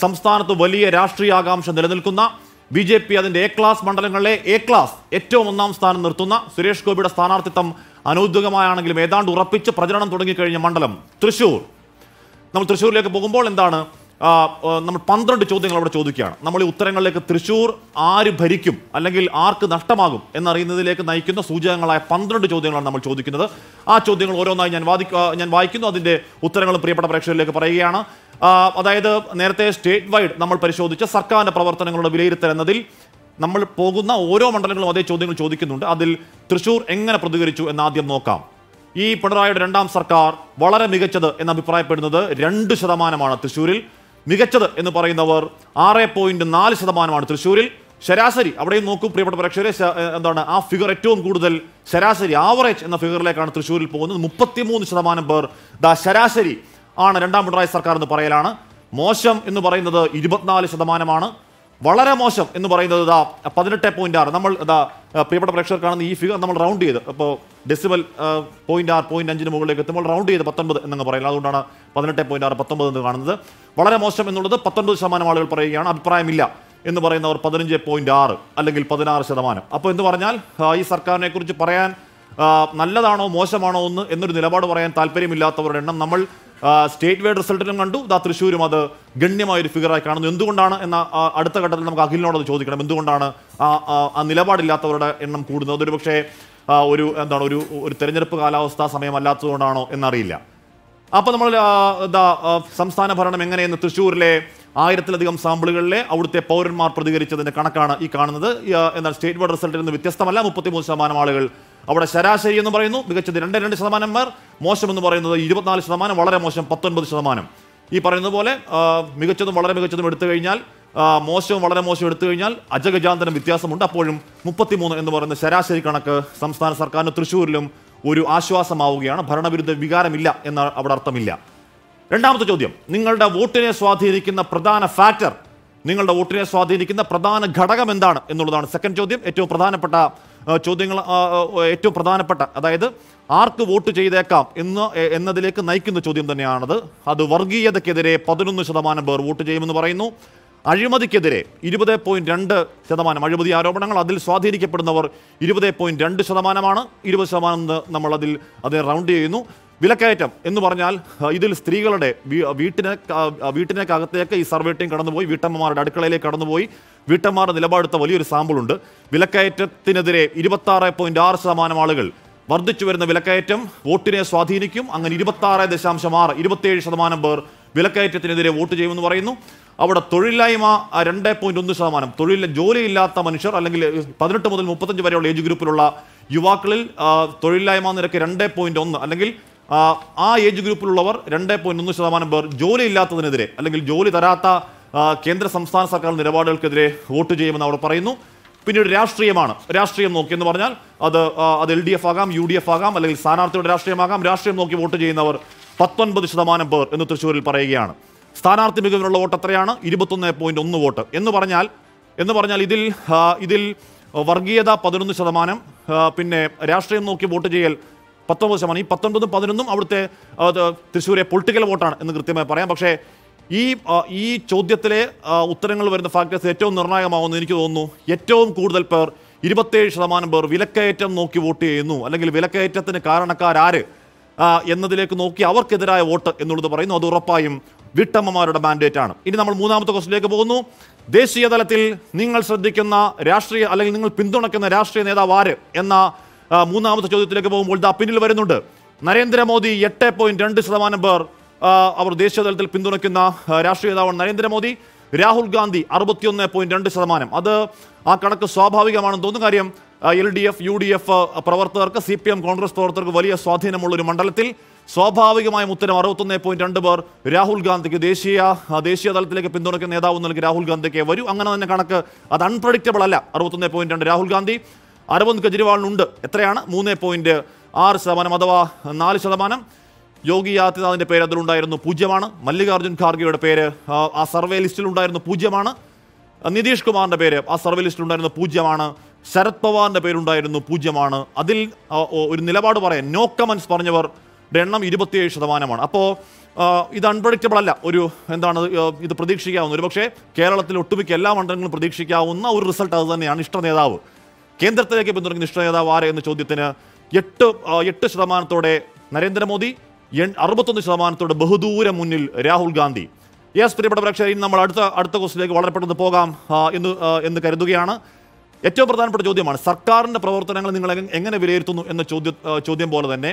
സംസ്ഥാനത്ത് വലിയ രാഷ്ട്രീയ ആകാംക്ഷ നിലനിൽക്കുന്ന ബി ജെ പി അതിന്റെ എ ക്ലാസ് മണ്ഡലങ്ങളിലെ എ ക്ലാസ് ഏറ്റവും ഒന്നാം സ്ഥാനം നിർത്തുന്ന സുരേഷ് ഗോപിയുടെ സ്ഥാനാർത്ഥിത്വം അനൗദ്യോഗികമായാണെങ്കിലും ഏതാണ്ട് ഉറപ്പിച്ച് പ്രചരണം തുടങ്ങിക്കഴിഞ്ഞ മണ്ഡലം തൃശൂർ. നമ്മൾ തൃശ്ശൂരിലേക്ക് പോകുമ്പോൾ എന്താണ് നമ്മൾ പന്ത്രണ്ട് ചോദ്യങ്ങൾ അവിടെ ചോദിക്കുകയാണ്. നമ്മൾ ഈ ഉത്തരങ്ങളിലേക്ക് തൃശ്ശൂർ ആര് ഭരിക്കും അല്ലെങ്കിൽ ആർക്ക് നഷ്ടമാകും എന്നറിയുന്നതിലേക്ക് നയിക്കുന്ന സൂചകങ്ങളായ പന്ത്രണ്ട് ചോദ്യങ്ങളാണ് നമ്മൾ ചോദിക്കുന്നത്. ആ ചോദ്യങ്ങൾ ഓരോന്നായി ഞാൻ വാദി ഞാൻ വായിക്കുന്നു. അതിന്റെ ഉത്തരങ്ങളും പ്രിയപ്പെട്ട പ്രേക്ഷകരിലേക്ക് പറയുകയാണ്. അതായത് നേരത്തെ സ്റ്റേറ്റ് വൈഡ് നമ്മൾ പരിശോധിച്ച സർക്കാരിന്റെ പ്രവർത്തനങ്ങളുടെ വിലയിരുത്തൽ എന്നതിൽ നമ്മൾ പോകുന്ന ഓരോ മണ്ഡലങ്ങളും അതേ ചോദ്യങ്ങൾ ചോദിക്കുന്നുണ്ട്. അതിൽ തൃശ്ശൂർ എങ്ങനെ പ്രതികരിച്ചു എന്ന് ആദ്യം നോക്കാം. ഈ പിണറായിയുടെ രണ്ടാം സർക്കാർ വളരെ മികച്ചത് എന്ന് അഭിപ്രായപ്പെടുന്നത് രണ്ട് ശതമാനമാണ് തൃശ്ശൂരിൽ. മികച്ചത് എന്ന് പറയുന്നവർ ആറ് പോയിന്റ് നാല് ശതമാനമാണ്. തൃശ്ശൂരിൽ ശരാശരി അവിടെയും നോക്കും പ്രിയപ്പെട്ട പ്രേക്ഷകരെ എന്താണ് ആ ഫിഗർ ഏറ്റവും കൂടുതൽ ശരാശരി ആവറേജ് എന്ന ഫിഗറിലേക്കാണ് തൃശ്ശൂരിൽ പോകുന്നത്. മുപ്പത്തിമൂന്ന് ശതമാനം പേർ ദാ ശരാശരി ആണ് രണ്ടാം പിണറായി സർക്കാർ എന്ന് പറയലാണ്. മോശം എന്ന് പറയുന്നത് ഇരുപത്തിനാല് ശതമാനമാണ്. വളരെ മോശം എന്ന് പറയുന്നത് ഇതാ പതിനെട്ട് പോയിന്റ് ആറ്. നമ്മൾ ഇതാ പ്രിയപ്പെട്ട പ്രേക്ഷകർ കാണുന്ന ഈ ഫിഗർ നമ്മൾ റൗണ്ട് ചെയ്ത്. ഇപ്പോൾ ഡെസിബൽ പോയിന്റ് ആറ് പോയിന്റ് അഞ്ചിന് മുകളിലേക്ക് എത്തുമ്പോൾ റൗണ്ട് ചെയ്ത് പത്തൊൻപത് എന്നങ്ങ് പറയുന്നത് അതുകൊണ്ടാണ് പതിനെട്ട് പോയിന്റ് ആറ് പത്തൊമ്പത് എന്ന് കാണുന്നത്. വളരെ മോശം എന്നുള്ളത് പത്തൊൻപത് ശതമാനം ആളുകൾ പറയുകയാണ് അഭിപ്രായമില്ല എന്ന് പറയുന്നവർ പതിനഞ്ച് പോയിന്റ് ആറ് അല്ലെങ്കിൽ പതിനാറ് ശതമാനം. അപ്പോൾ എന്ന് പറഞ്ഞാൽ ഈ സർക്കാരിനെ കുറിച്ച് പറയാൻ നല്ലതാണോ മോശമാണോ എന്ന് എന്നൊരു നിലപാട് പറയാൻ താല്പര്യമില്ലാത്തവരുടെ എണ്ണം നമ്മൾ സ്റ്റേറ്റ് വൈഡ് റിസൾട്ടിലും കണ്ടു. ദാ തൃശ്ശൂരും അത് ഗണ്യമായ ഒരു ഫിഗറായി കാണുന്നു. എന്തുകൊണ്ടാണ്? എന്ന അടുത്ത ഘട്ടത്തിൽ നമുക്ക് അഖിലിനോട് ചോദിക്കണം. എന്തുകൊണ്ടാണ് ആ നിലപാടില്ലാത്തവരുടെ എണ്ണം കൂടുന്നത്? അതൊരു പക്ഷേ ഒരു എന്താണ് ഒരു ഒരു തെരഞ്ഞെടുപ്പ് കാലാവസ്ഥ സമയമല്ലാത്തതുകൊണ്ടാണോ എന്നറിയില്ല. അപ്പോൾ നമ്മൾ സംസ്ഥാന ഭരണം എങ്ങനെയെന്ന് തൃശ്ശൂരിലെ ആയിരത്തിലധികം സാമ്പിളുകളിലെ അവിടുത്തെ പൗരന്മാർ പ്രതികരിച്ചതിന്റെ കണക്കാണ് ഈ കാണുന്നത്. എന്നാൽ സ്റ്റേറ്റ് ബോർഡ് റിസൾട്ടിൽ നിന്ന് വ്യത്യസ്തമല്ല. മുപ്പത്തിമൂന്ന് ശതമാനം ആളുകൾ അവിടെ ശരാശരി എന്ന് പറയുന്നു. മികച്ചത് രണ്ട് രണ്ട് ശതമാനം പേർ മോശം എന്ന് പറയുന്നത് ഇരുപത്തിനാല് ശതമാനം വളരെ മോശം പത്തൊൻപത് ശതമാനം. ഈ പറയുന്നത് പോലെ മികച്ചതും വളരെ മികച്ചതും എടുത്തു കഴിഞ്ഞാൽ മോശവും വളരെ മോശവും എടുത്തു കഴിഞ്ഞാൽ അജഗജാന്തരം വ്യത്യാസമുണ്ട്. അപ്പോഴും മുപ്പത്തിമൂന്ന് എന്ന് പറയുന്ന ശരാശരി കണക്ക് സംസ്ഥാന സർക്കാരിന് തൃശ്ശൂരിലും ഒരു ആശ്വാസമാവുകയാണ്. ഭരണവിരുദ്ധ വികാരമില്ല എന്ന അവിടെ അർത്ഥമില്ല. രണ്ടാമത്തെ ചോദ്യം. നിങ്ങളുടെ വോട്ടിനെ സ്വാധീനിക്കുന്ന പ്രധാന ഫാക്ടർ നിങ്ങളുടെ വോട്ടിനെ സ്വാധീനിക്കുന്ന പ്രധാന ഘടകം എന്താണ് എന്നുള്ളതാണ് സെക്കൻഡ് ചോദ്യം. ഏറ്റവും പ്രധാനപ്പെട്ട ചോദ്യങ്ങൾ ഏറ്റവും പ്രധാനപ്പെട്ട അതായത് ആർക്ക് വോട്ട് ചെയ്തേക്കാം എന്ന് എന്നതിലേക്ക് നയിക്കുന്ന ചോദ്യം തന്നെയാണത്. അത് വർഗീയതയ്ക്കെതിരെ പതിനൊന്ന് ശതമാനം പേർ വോട്ട് ചെയ്യുമെന്ന് പറയുന്നു. അഴിമതിക്കെതിരെ ഇരുപത് പോയിന്റ് രണ്ട് ശതമാനം. അഴിമതി ആരോപണങ്ങൾ അതിൽ സ്വാധീനിക്കപ്പെടുന്നവർ ഇരുപത് പോയിന്റ് രണ്ട് ശതമാനമാണ്. ഇരുപത് ശതമാനം നമ്മൾ അതിൽ അതിനെ റൗണ്ട് ചെയ്യുന്നു. വിലക്കയറ്റം എന്ന് പറഞ്ഞാൽ ഇതിൽ സ്ത്രീകളുടെ വീട്ടിനെ വീട്ടിനേക്കകത്തേക്ക് ഈ സർവേ ടീം കടന്നുപോയി വീട്ടമ്മമാരുടെ അടുക്കളയിലേക്ക് കടന്നുപോയി. വീട്ടമ്മമാരുടെ നിലപാടെടുത്ത വലിയൊരു സാമ്പിളുണ്ട്. വിലക്കയറ്റത്തിനെതിരെ ഇരുപത്തി ആറ് പോയിന്റ് ആറ് ശതമാനം ആളുകൾ വർദ്ധിച്ചു വരുന്ന വിലക്കയറ്റം വോട്ടിനെ സ്വാധീനിക്കും. അങ്ങനെ ഇരുപത്തി ആറ് ദശാംശം ആറ് ഇരുപത്തിയേഴ് ശതമാനം പേർ വിലക്കയറ്റത്തിനെതിരെ വോട്ട് ചെയ്യുമെന്ന് പറയുന്നു. അവിടെ തൊഴിലില്ലായ്മ രണ്ട് പോയിന്റ് ഒന്ന് ശതമാനം. തൊഴിൽ ജോലിയില്ലാത്ത മനുഷ്യർ അല്ലെങ്കിൽ പതിനെട്ട് മുതൽ മുപ്പത്തഞ്ച് വരെയുള്ള ഏജ് ഗ്രൂപ്പിലുള്ള യുവാക്കളിൽ തൊഴിലില്ലായ്മ നിരക്ക് രണ്ട് പോയിന്റ് ഒന്ന് അല്ലെങ്കിൽ ആ, ഏജ് ഗ്രൂപ്പിലുള്ളവർ രണ്ട് പോയിന്റ് ഒന്ന് ശതമാനം പേർ ജോലി ഇല്ലാത്തതിനെതിരെ അല്ലെങ്കിൽ ജോലി തരാത്ത കേന്ദ്ര സംസ്ഥാന സർക്കാർ നിലപാടുകൾക്കെതിരെ വോട്ട് ചെയ്യുമെന്ന് അവർ പറയുന്നു. പിന്നീട് രാഷ്ട്രീയമാണ്. രാഷ്ട്രീയം നോക്കി എന്ന് പറഞ്ഞാൽ അത് അത് എൽ ഡി എഫ് ആകാം യു ഡി എഫ് ആകാം അല്ലെങ്കിൽ സ്ഥാനാർത്ഥിയുടെ രാഷ്ട്രീയമാകാം. രാഷ്ട്രീയം നോക്കി വോട്ട് ചെയ്യുന്നവർ പത്തൊൻപത് ശതമാനം പേർ എന്ന് തൃശ്ശൂരിൽ പറയുകയാണ്. സ്ഥാനാർത്ഥി മികവിനുള്ള വോട്ട് എത്രയാണ്? ഇരുപത്തൊന്ന് പോയിന്റ് ഒന്ന് വോട്ട്. എന്ന് പറഞ്ഞാൽ എന്ന് പറഞ്ഞാൽ ഇതിൽ ഇതിൽ വർഗീയത പതിനൊന്ന് ശതമാനം പിന്നെ രാഷ്ട്രീയം നോക്കി വോട്ട് ചെയ്യൽ പത്തൊമ്പത് ശതമാനം. ഈ പത്തൊൻപതും പതിനൊന്നും അവിടുത്തെ തൃശ്ശൂരെ പൊളിറ്റിക്കൽ വോട്ടാണ് എന്ന് കൃത്യമായി പറയാം. പക്ഷേ ഈ ഈ ചോദ്യത്തിലെ ഉത്തരങ്ങൾ വരുന്ന ഫാക്ടേഴ്സ് ഏറ്റവും നിർണായകമാവുമെന്ന് എനിക്ക് തോന്നുന്നു. ഏറ്റവും കൂടുതൽ പേർ ഇരുപത്തേഴ് ശതമാനം പേർ വിലക്കയറ്റം നോക്കി വോട്ട് ചെയ്യുന്നു. അല്ലെങ്കിൽ വിലക്കയറ്റത്തിന് കാരണക്കാരാര് എന്നതിലേക്ക് നോക്കി അവർക്കെതിരായ വോട്ട് എന്നുള്ളത് പറയുന്നു. അത് ഉറപ്പായും വീട്ടമ്മമാരുടെ മാൻഡേറ്റ് ആണ് ഇനി നമ്മൾ മൂന്നാമത്തെ ക്വസ്റ്റിലേക്ക് പോകുന്നു. ദേശീയ തലത്തിൽ നിങ്ങൾ ശ്രദ്ധിക്കുന്ന രാഷ്ട്രീയ അല്ലെങ്കിൽ നിങ്ങൾ പിന്തുണയ്ക്കുന്ന രാഷ്ട്രീയ നേതാവ് ആര് എന്ന മൂന്നാമത്തെ ചോദ്യത്തിലേക്ക് പോകുമ്പോൾ ദാ പിന്നിൽ വരുന്നുണ്ട്. നരേന്ദ്രമോദി എട്ട് പോയിന്റ് രണ്ട് ശതമാനം പേർ അവർ ദേശീയ തലത്തിൽ പിന്തുണയ്ക്കുന്ന രാഷ്ട്രീയ നേതാവാണ് നരേന്ദ്രമോദി. രാഹുൽ ഗാന്ധി അറുപത്തിയൊന്ന് പോയിന്റ് രണ്ട് ശതമാനം. അത് ആ കണക്ക് സ്വാഭാവികമാണെന്ന് തോന്നുന്ന കാര്യം L D F U D F പ്രവർത്തകർക്ക് സി പി എം കോൺഗ്രസ് പ്രവർത്തകർക്ക് വലിയ സ്വാധീനമുള്ള ഒരു മണ്ഡലത്തിൽ സ്വാഭാവികമായും ഉത്തരം അറുപത്തൊന്ന് പോയിന്റ് രണ്ട് പേർ രാഹുൽ ഗാന്ധിക്ക് ദേശീയ ദേശീയ തലത്തിലേക്ക് പിന്തുണയ്ക്കുന്ന നേതാവ് നൽകി രാഹുൽ ഗാന്ധിക്ക് വരൂ. അങ്ങനെ തന്നെ കണക്ക് അത് അൺപ്രഡിക്റ്റബിൾ അല്ല. അറുപത്തൊന്ന് പോയിന്റ് രണ്ട് രാഹുൽ ഗാന്ധി. അരവിന്ദ് കെജ്രിവാളിനുണ്ട്. എത്രയാണ്? മൂന്ന് പോയിന്റ് ആറ് ശതമാനം അഥവാ നാല് ശതമാനം. യോഗി ആദിത്യനാഥിന്റെ പേര് അതിലുണ്ടായിരുന്നു പൂജ്യമാണ്. മല്ലികാർജുൻ ഖാർഗെയുടെ പേര് ആ, സർവേ ലിസ്റ്റിലുണ്ടായിരുന്നു പൂജ്യമാണ്. നിതീഷ് കുമാറിന്റെ പേര് ആ സർവേ ലിസ്റ്റിലുണ്ടായിരുന്നു പൂജ്യമാണ്. ശരത് പവാറിന്റെ പേരുണ്ടായിരുന്നു പൂജ്യമാണ്. അതിൽ ഒരു നിലപാട് പറയാൻ നോ കമൻസ് പറഞ്ഞവർ എണ്ണം ഇരുപത്തിയേഴ് ശതമാനമാണ്. അപ്പോൾ ഇത് അൺപ്രഡിക്റ്റബിൾ അല്ല. ഒരു എന്താണ് ഇത് പ്രതീക്ഷിക്കാവുന്ന. ഒരു പക്ഷേ കേരളത്തിൽ ഒട്ടുമിക്ക എല്ലാ മണ്ഡലങ്ങളും പ്രതീക്ഷിക്കാവുന്ന ഒരു റിസൾട്ട് അത് തന്നെയാണ്. ഇഷ്ട നേതാവ് കേന്ദ്രത്തിലേക്ക് പിന്തുണയ്ക്കുന്ന ഇഷ്ട നേതാവ് ആരെ എന്ന ചോദ്യത്തിന് എട്ട് എട്ട് ശതമാനത്തോടെ നരേന്ദ്രമോദി അറുപത്തൊന്ന് ശതമാനത്തോടെ ബഹുദൂരം മുന്നിൽ രാഹുൽ ഗാന്ധി. യെസ് പ്രിയപ്പെട്ട പ്രേക്ഷകർ നമ്മൾ അടുത്ത അടുത്ത ക്വസ്റ്റിലേക്ക് വളരെ പെട്ടെന്ന് പോകാം എന്ന് എന്ന് കരുതുകയാണ്. ഏറ്റവും പ്രധാനപ്പെട്ട ചോദ്യമാണ് സർക്കാരിന്റെ പ്രവർത്തനങ്ങൾ നിങ്ങൾ എങ്ങനെ വിലയിരുത്തുന്നു എന്ന ചോദ്യ ചോദ്യം പോലെ തന്നെ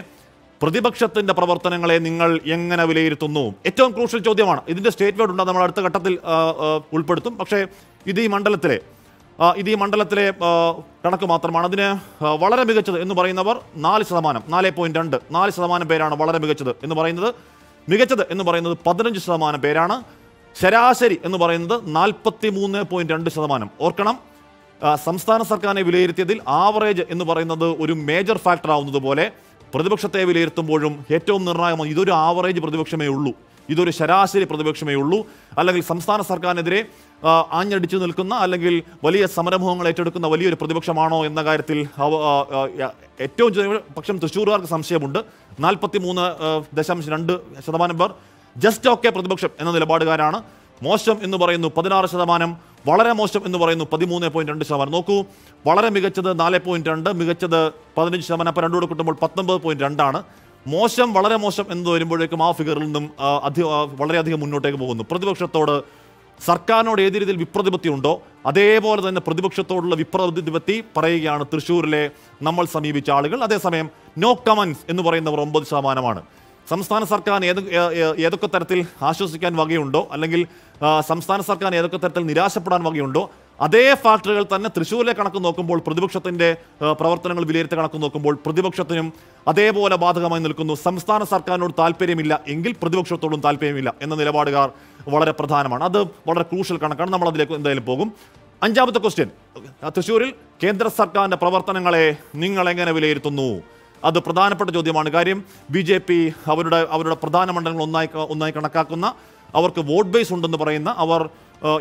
പ്രതിപക്ഷത്തിന്റെ പ്രവർത്തനങ്ങളെ നിങ്ങൾ എങ്ങനെ വിലയിരുത്തുന്നു? ഏറ്റവും ക്രൂഷ്യൽ ചോദ്യമാണ്. ഇതിന്റെ സ്റ്റേറ്റ്മെന്റ് ഉണ്ട് നമ്മൾ അടുത്ത ഘട്ടത്തിൽ ഉൾപ്പെടുത്തും. പക്ഷേ ഇത് ഈ മണ്ഡലത്തിലെ ഇത് ഈ മണ്ഡലത്തിലെ കണക്ക് മാത്രമാണ്. അതിന് വളരെ മികച്ചത് എന്ന് പറയുന്നവർ നാല് ശതമാനം നാല് പോയിന്റ് രണ്ട് നാല് ശതമാനം പേരാണ് വളരെ മികച്ചത് എന്ന് പറയുന്നത്. മികച്ചത് എന്ന് പറയുന്നത് പതിനഞ്ച് ശതമാനം പേരാണ്. ശരാശരി എന്ന് പറയുന്നത് നാൽപ്പത്തി മൂന്ന് പോയിന്റ് രണ്ട് ശതമാനം. ഓർക്കണം സംസ്ഥാന സർക്കാരിനെ വിലയിരുത്തിയതിൽ ആവറേജ് എന്ന് പറയുന്നത് ഒരു മേജർ ഫാക്ടർ ആവുന്നത് പോലെ പ്രതിപക്ഷത്തെ വിലയിരുത്തുമ്പോഴും ഏറ്റവും നിർണായകമാണ് ഇതൊരു ആവറേജ് പ്രതിപക്ഷമേ ഉള്ളൂ. ഇതൊരു ശരാശരി പ്രതിപക്ഷമേ ഉള്ളൂ. അല്ലെങ്കിൽ സംസ്ഥാന സർക്കാരിനെതിരെ ആഞ്ഞടിച്ചു നിൽക്കുന്ന അല്ലെങ്കിൽ വലിയ സമരമുഖങ്ങൾ ഏറ്റെടുക്കുന്ന വലിയൊരു പ്രതിപക്ഷമാണോ എന്ന കാര്യത്തിൽ ഏറ്റവും പക്ഷം തൃശ്ശൂർകാർക്ക് സംശയമുണ്ട്. നാൽപ്പത്തി മൂന്ന് ദശാംശം രണ്ട് ശതമാനം പേർ ജസ്റ്റ് ഓക്കെ പ്രതിപക്ഷം എന്ന നിലപാടുകാരാണ്. മോശം എന്ന് പറയുന്നു പതിനാറ് ശതമാനം. വളരെ മോശം എന്ന് പറയുന്നു പതിമൂന്ന് പോയിന്റ് രണ്ട് ശതമാനം. നോക്കൂ വളരെ മികച്ചത് നാല് പോയിന്റ് രണ്ട് മികച്ചത് പതിനഞ്ച് ശതമാനം. അപ്പം രണ്ടുകൂടെ കിട്ടുമ്പോൾ പത്തൊമ്പത് പോയിന്റ് രണ്ടാണ് മോശം വളരെ മോശം എന്ന് വരുമ്പോഴേക്കും ആ ഫിഗറിൽ നിന്നും അധികം വളരെയധികം മുന്നോട്ടേക്ക് പോകുന്നു. പ്രതിപക്ഷത്തോട് സർക്കാരിനോട് ഏത് രീതിയിൽ വിപ്രതിപത്തി ഉണ്ടോ അതേപോലെ തന്നെ പ്രതിപക്ഷത്തോടുള്ള വിപ്രതിപത്തി പറയുകയാണ് തൃശ്ശൂരിലെ നമ്മൾ സമീപിച്ച ആളുകൾ. അതേസമയം നോ കമൻസ് എന്ന് പറയുന്നവർ ഒമ്പത് ശതമാനമാണ്. സംസ്ഥാന സർക്കാർ ഏത് ഏതൊക്കെ തരത്തിൽ ആശ്വസിക്കാൻ വകയുണ്ടോ അല്ലെങ്കിൽ സംസ്ഥാന സർക്കാർ ഏതൊക്കെ തരത്തിൽ നിരാശപ്പെടാൻ വകയുണ്ടോ അതേ ഫാക്ടറികൾ തന്നെ തൃശ്ശൂരിലെ കണക്ക് നോക്കുമ്പോൾ പ്രതിപക്ഷത്തിന്റെ പ്രവർത്തനങ്ങൾ വിലയിരുത്തി കണക്ക് നോക്കുമ്പോൾ പ്രതിപക്ഷത്തിനും അതേപോലെ ബാധകമായി നിൽക്കുന്നു. സംസ്ഥാന സർക്കാരിനോട് താല്പര്യമില്ല എങ്കിൽ പ്രതിപക്ഷത്തോടും താല്പര്യമില്ല എന്ന നിലപാടുകാർ വളരെ പ്രധാനമാണ്. അത് വളരെ ക്രൂഷ്യൽ കണക്കാണ്. നമ്മൾ അതിലേക്ക് എന്തായാലും പോകും. അഞ്ചാമത്തെ ക്വസ്റ്റ്യൻ. തൃശ്ശൂരിൽ കേന്ദ്ര സർക്കാരിന്റെ പ്രവർത്തനങ്ങളെ നിങ്ങൾ എങ്ങനെ വിലയിരുത്തുന്നു? അത് പ്രധാനപ്പെട്ട ചോദ്യമാണ്. കാര്യം ബി ജെ പി അവരുടെ അവരുടെ പ്രധാന മണ്ഡലങ്ങൾ ഒന്നായി ഒന്നായി കണക്കാക്കുന്ന അവർക്ക് വോട്ട് ബേസ് ഉണ്ടെന്ന് പറയുന്ന അവർ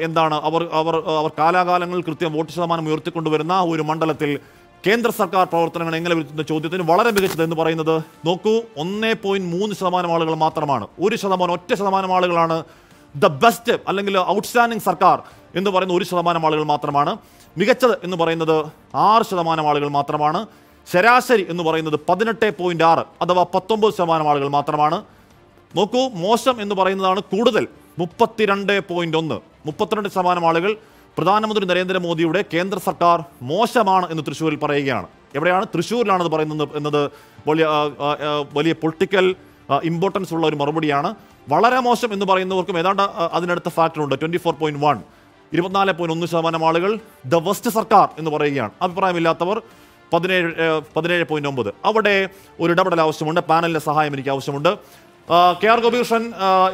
എന്താണ് അവർ അവർ അവർ കാലാകാലങ്ങളിൽ കൃത്യം വോട്ട് ശതമാനം ഉയർത്തിക്കൊണ്ടുവരുന്ന ഒരു മണ്ഡലത്തിൽ കേന്ദ്ര സർക്കാർ പ്രവർത്തനങ്ങൾ എങ്ങനെ വിലയിരുത്തുന്ന ചോദ്യത്തിന് വളരെ മികച്ചത് എന്ന് പറയുന്നത് നോക്കൂ ഒന്നേ പോയിന്റ് മൂന്ന് ശതമാനം ആളുകൾ മാത്രമാണ്. ഒരു ശതമാനം ഒറ്റ ശതമാനം ആളുകളാണ് ദ ബെസ്റ്റ് അല്ലെങ്കിൽ ഔട്ട്സ്റ്റാൻഡിംഗ് സർക്കാർ എന്ന് പറയുന്ന ഒരു ശതമാനം ആളുകൾ മാത്രമാണ്. മികച്ചത് എന്ന് പറയുന്നത് ആറ് ശതമാനം ആളുകൾ മാത്രമാണ്. ശരാശരി എന്ന് പറയുന്നത് പതിനെട്ട് പോയിന്റ് ആറ് അഥവാ പത്തൊമ്പത് ശതമാനം ആളുകൾ മാത്രമാണ്. നോക്കൂ മോശം എന്ന് പറയുന്നതാണ് കൂടുതൽ മുപ്പത്തിരണ്ട് പോയിന്റ് ഒന്ന്. മുപ്പത്തിരണ്ട് ശതമാനം ആളുകൾ പ്രധാനമന്ത്രി നരേന്ദ്രമോദിയുടെ കേന്ദ്ര സർക്കാർ മോശമാണ് എന്ന് തൃശ്ശൂരിൽ പറയുകയാണ്. എവിടെയാണ്? തൃശ്ശൂരിലാണത് പറയുന്നത് എന്നത് വലിയ വലിയ പൊളിറ്റിക്കൽ ഇമ്പോർട്ടൻസ് ഉള്ള ഒരു മറുപടിയാണ്. വളരെ മോശം എന്ന് പറയുന്നവർക്കും ഏതാണ്ട് അതിനടുത്ത ഫാക്ടറുണ്ട് ട്വന്റി ഫോർ പോയിന്റ് വൺ ഇരുപത്തിനാല് പോയിന്റ് ഒന്ന് ശതമാനം ആളുകൾ ദ വെസ്റ്റ് സർക്കാർ എന്ന് പറയുകയാണ്. അഭിപ്രായമില്ലാത്തവർ പതിനേഴ് പതിനേഴ് പോയിന്റ് ഒമ്പത്. അവിടെ ഒരു ഇടപെടൽ ആവശ്യമുണ്ട്. പാനലിന്റെ സഹായം എനിക്ക് ആവശ്യമുണ്ട്. K R Gopikrishnan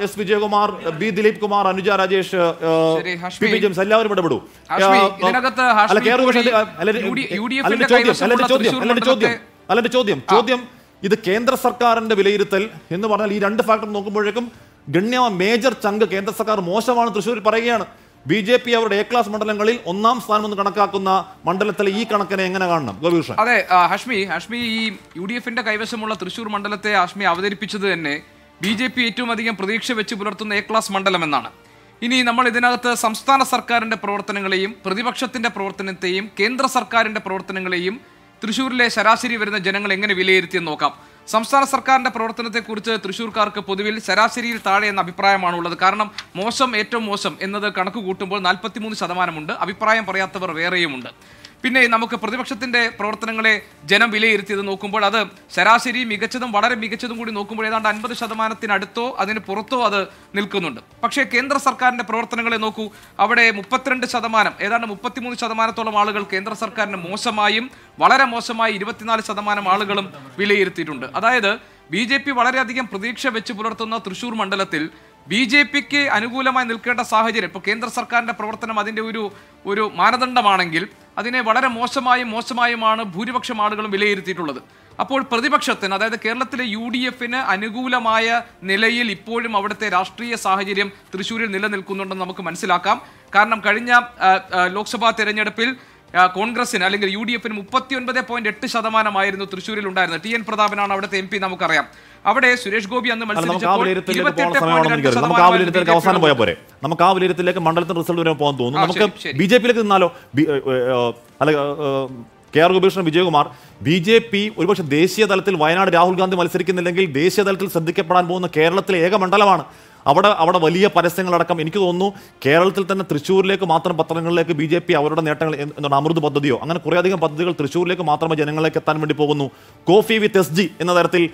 S Vijayakumar B Dileep Kumar Anuja Rajesh. P P James എല്ലാവരും ഇടപെടൂ. അല്ല ചോദ്യം ചോദ്യം തൃശ്ശൂർ ഇത് കേന്ദ്ര സർക്കാരിന്റെ വിലയിരുത്തൽ എന്ന് പറഞ്ഞാൽ ഈ രണ്ട് ഫാക്ടർ നോക്കുമ്പോഴേക്കും ഗണ്യ മേജർ ചങ്ക് കേന്ദ്ര സർക്കാർ മോശമാണ് തൃശ്ശൂരിൽ പറയുകയാണ്. ബി ജെ പി അവരുടെ എ ക്ലാസ് മണ്ഡലങ്ങളിൽ ഒന്നാം സ്ഥാനം എന്ന് കണക്കാക്കുന്ന മണ്ഡലത്തിലെ ഈ കണക്കിനെ എങ്ങനെ കാണണം? ഗോപികൃഷ്ണൻ. അതെ ഹാഷ്മി ഹാഷ്മി ഈ യു ഡി എഫിന്റെ കൈവശമുള്ള തൃശ്ശൂർ മണ്ഡലത്തെ ഹഷ്മി അവതരിപ്പിച്ചത് തന്നെ ബി ജെ പി ഏറ്റവും അധികം പ്രതീക്ഷ വെച്ച് പുലർത്തുന്ന എ ക്ലാസ് മണ്ഡലമെന്നാണ് ഇനി നമ്മൾ ഇതിനകത്ത് സംസ്ഥാന സർക്കാരിന്റെ പ്രവർത്തനങ്ങളെയും പ്രതിപക്ഷത്തിന്റെ പ്രവർത്തനത്തെയും കേന്ദ്ര സർക്കാരിന്റെ പ്രവർത്തനങ്ങളെയും തൃശ്ശൂരിലെ ശരാശരി വരുന്ന ജനങ്ങൾ എങ്ങനെ വിലയിരുത്തിയെന്ന് നോക്കാം. സംസ്ഥാന സർക്കാരിന്റെ പ്രവർത്തനത്തെക്കുറിച്ച് തൃശ്ശൂർക്കാർക്ക് പൊതുവിൽ ശരാശരിയിൽ താഴെ എന്ന അഭിപ്രായമാണ് ഉള്ളത് കാരണം മോശം ഏറ്റവും മോശം എന്നത് കണക്ക് കൂട്ടുമ്പോൾ നാൽപ്പത്തിമൂന്ന് ശതമാനമുണ്ട്. അഭിപ്രായം പറയാത്തവർ വേറെയുമുണ്ട്. പിന്നെ നമുക്ക് പ്രതിപക്ഷത്തിന്റെ പ്രവർത്തനങ്ങളെ ജനം വിലയിരുത്തിയത് നോക്കുമ്പോൾ അത് ശരാശരി മികച്ചതും വളരെ മികച്ചതും കൂടി നോക്കുമ്പോൾ ഏതാണ്ട് അൻപത് ശതമാനത്തിനടുത്തോ അതിന് പുറത്തോ അത് നിൽക്കുന്നുണ്ട്. പക്ഷേ കേന്ദ്ര സർക്കാരിന്റെ പ്രവർത്തനങ്ങളെ നോക്കൂ അവിടെ മുപ്പത്തിരണ്ട് ശതമാനം ഏതാണ്ട് മുപ്പത്തിമൂന്ന് ശതമാനത്തോളം ആളുകൾ കേന്ദ്ര സർക്കാരിന് മോശമായും വളരെ മോശമായി ഇരുപത്തിനാല് ശതമാനം ആളുകളും വിലയിരുത്തിയിട്ടുണ്ട്. അതായത് ബി ജെ പി വളരെയധികം പ്രതീക്ഷ വെച്ച് പുലർത്തുന്ന തൃശൂർ മണ്ഡലത്തിൽ ബി ജെ പിക്ക് അനുകൂലമായി നിൽക്കേണ്ട സാഹചര്യം ഇപ്പോൾ കേന്ദ്ര സർക്കാരിന്റെ പ്രവർത്തനം അതിന്റെ ഒരു ഒരു മാനദണ്ഡമാണെങ്കിൽ അതിനെ വളരെ മോശമായും മോശമായുമാണ് ഭൂരിപക്ഷം ആളുകളും വിലയിരുത്തിയിട്ടുള്ളത്. അപ്പോൾ പ്രതിപക്ഷത്തിന് അതായത് കേരളത്തിലെ യു ഡി എഫിന് അനുകൂലമായ നിലയിൽ ഇപ്പോഴും അവിടുത്തെ രാഷ്ട്രീയ സാഹചര്യം തൃശ്ശൂരിൽ നിലനിൽക്കുന്നുണ്ടെന്ന് നമുക്ക് മനസ്സിലാക്കാം. കാരണം കഴിഞ്ഞ ലോക്സഭാ തെരഞ്ഞെടുപ്പിൽ കോൺഗ്രസിന് അല്ലെങ്കിൽ യു ഡി എഫിന് മുപ്പത്തി ഒൻപത് പോയിന്റ് എട്ട് ശതമാനമായിരുന്നു തൃശ്ശൂരിൽ ഉണ്ടായിരുന്നത്. ടി എൻ പ്രതാപനാണ് അവിടുത്തെ എം പി നമുക്കറിയാം. അവിടെ സുരേഷ് ഗോപി അന്ന് നമുക്ക് ആ അവസാനം പോയാൽ പോരെ. നമുക്ക് ആ വിലയിരുത്തലേക്ക് മണ്ഡലത്തിന് റിസൾട്ട് വരെ പോകാൻ തോന്നുന്നു. നമുക്ക്. ബി ജെ പിയിലേക്ക് നിന്നാലോ? അല്ല K R Gopikrishnan Vijayakumar B J P ഒരുപക്ഷെ ദേശീയ തലത്തിൽ വയനാട് രാഹുൽ ഗാന്ധി മത്സരിക്കുന്നില്ലെങ്കിൽ ദേശീയ തലത്തിൽ ശ്രദ്ധിക്കപ്പെടാൻ പോകുന്ന കേരളത്തിലെ ഏക മണ്ഡലമാണ് അവിടെ അവിടെ വലിയ പരസ്യങ്ങളടക്കം എനിക്ക് തോന്നുന്നു കേരളത്തിൽ തന്നെ തൃശ്ശൂരിലേക്ക് മാത്രം പത്രങ്ങളിലേക്ക് ബി ജെ പി അവരുടെ നേട്ടങ്ങൾ എന്ത് എന്താണ് അമൃത് പദ്ധതിയോ അങ്ങനെ കുറേയധികം പദ്ധതികൾ തൃശ്ശൂരിലേക്ക് മാത്രമേ ജനങ്ങളിലേക്ക് എത്താൻ വേണ്ടി പോകുന്നു. കോഫി വിത്ത് എസ് ജി എന്ന തരത്തിൽ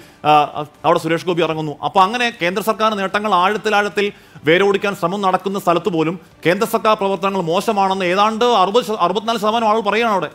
അവിടെ സുരേഷ് ഗോപി ഇറങ്ങുന്നു. അപ്പോൾ അങ്ങനെ കേന്ദ്ര സർക്കാർ നേട്ടങ്ങൾ ആഴത്തിലാഴത്തിൽ വേരോടിക്കാൻ ശ്രമം നടക്കുന്ന സ്ഥലത്ത് പോലും കേന്ദ്ര സർക്കാർ പ്രവർത്തനങ്ങൾ മോശമാണെന്ന് ഏതാണ്ട് അറുപത് അറുപത്തിനാല് ശതമാനം ആൾ പറയുകയാണ് അവിടെ.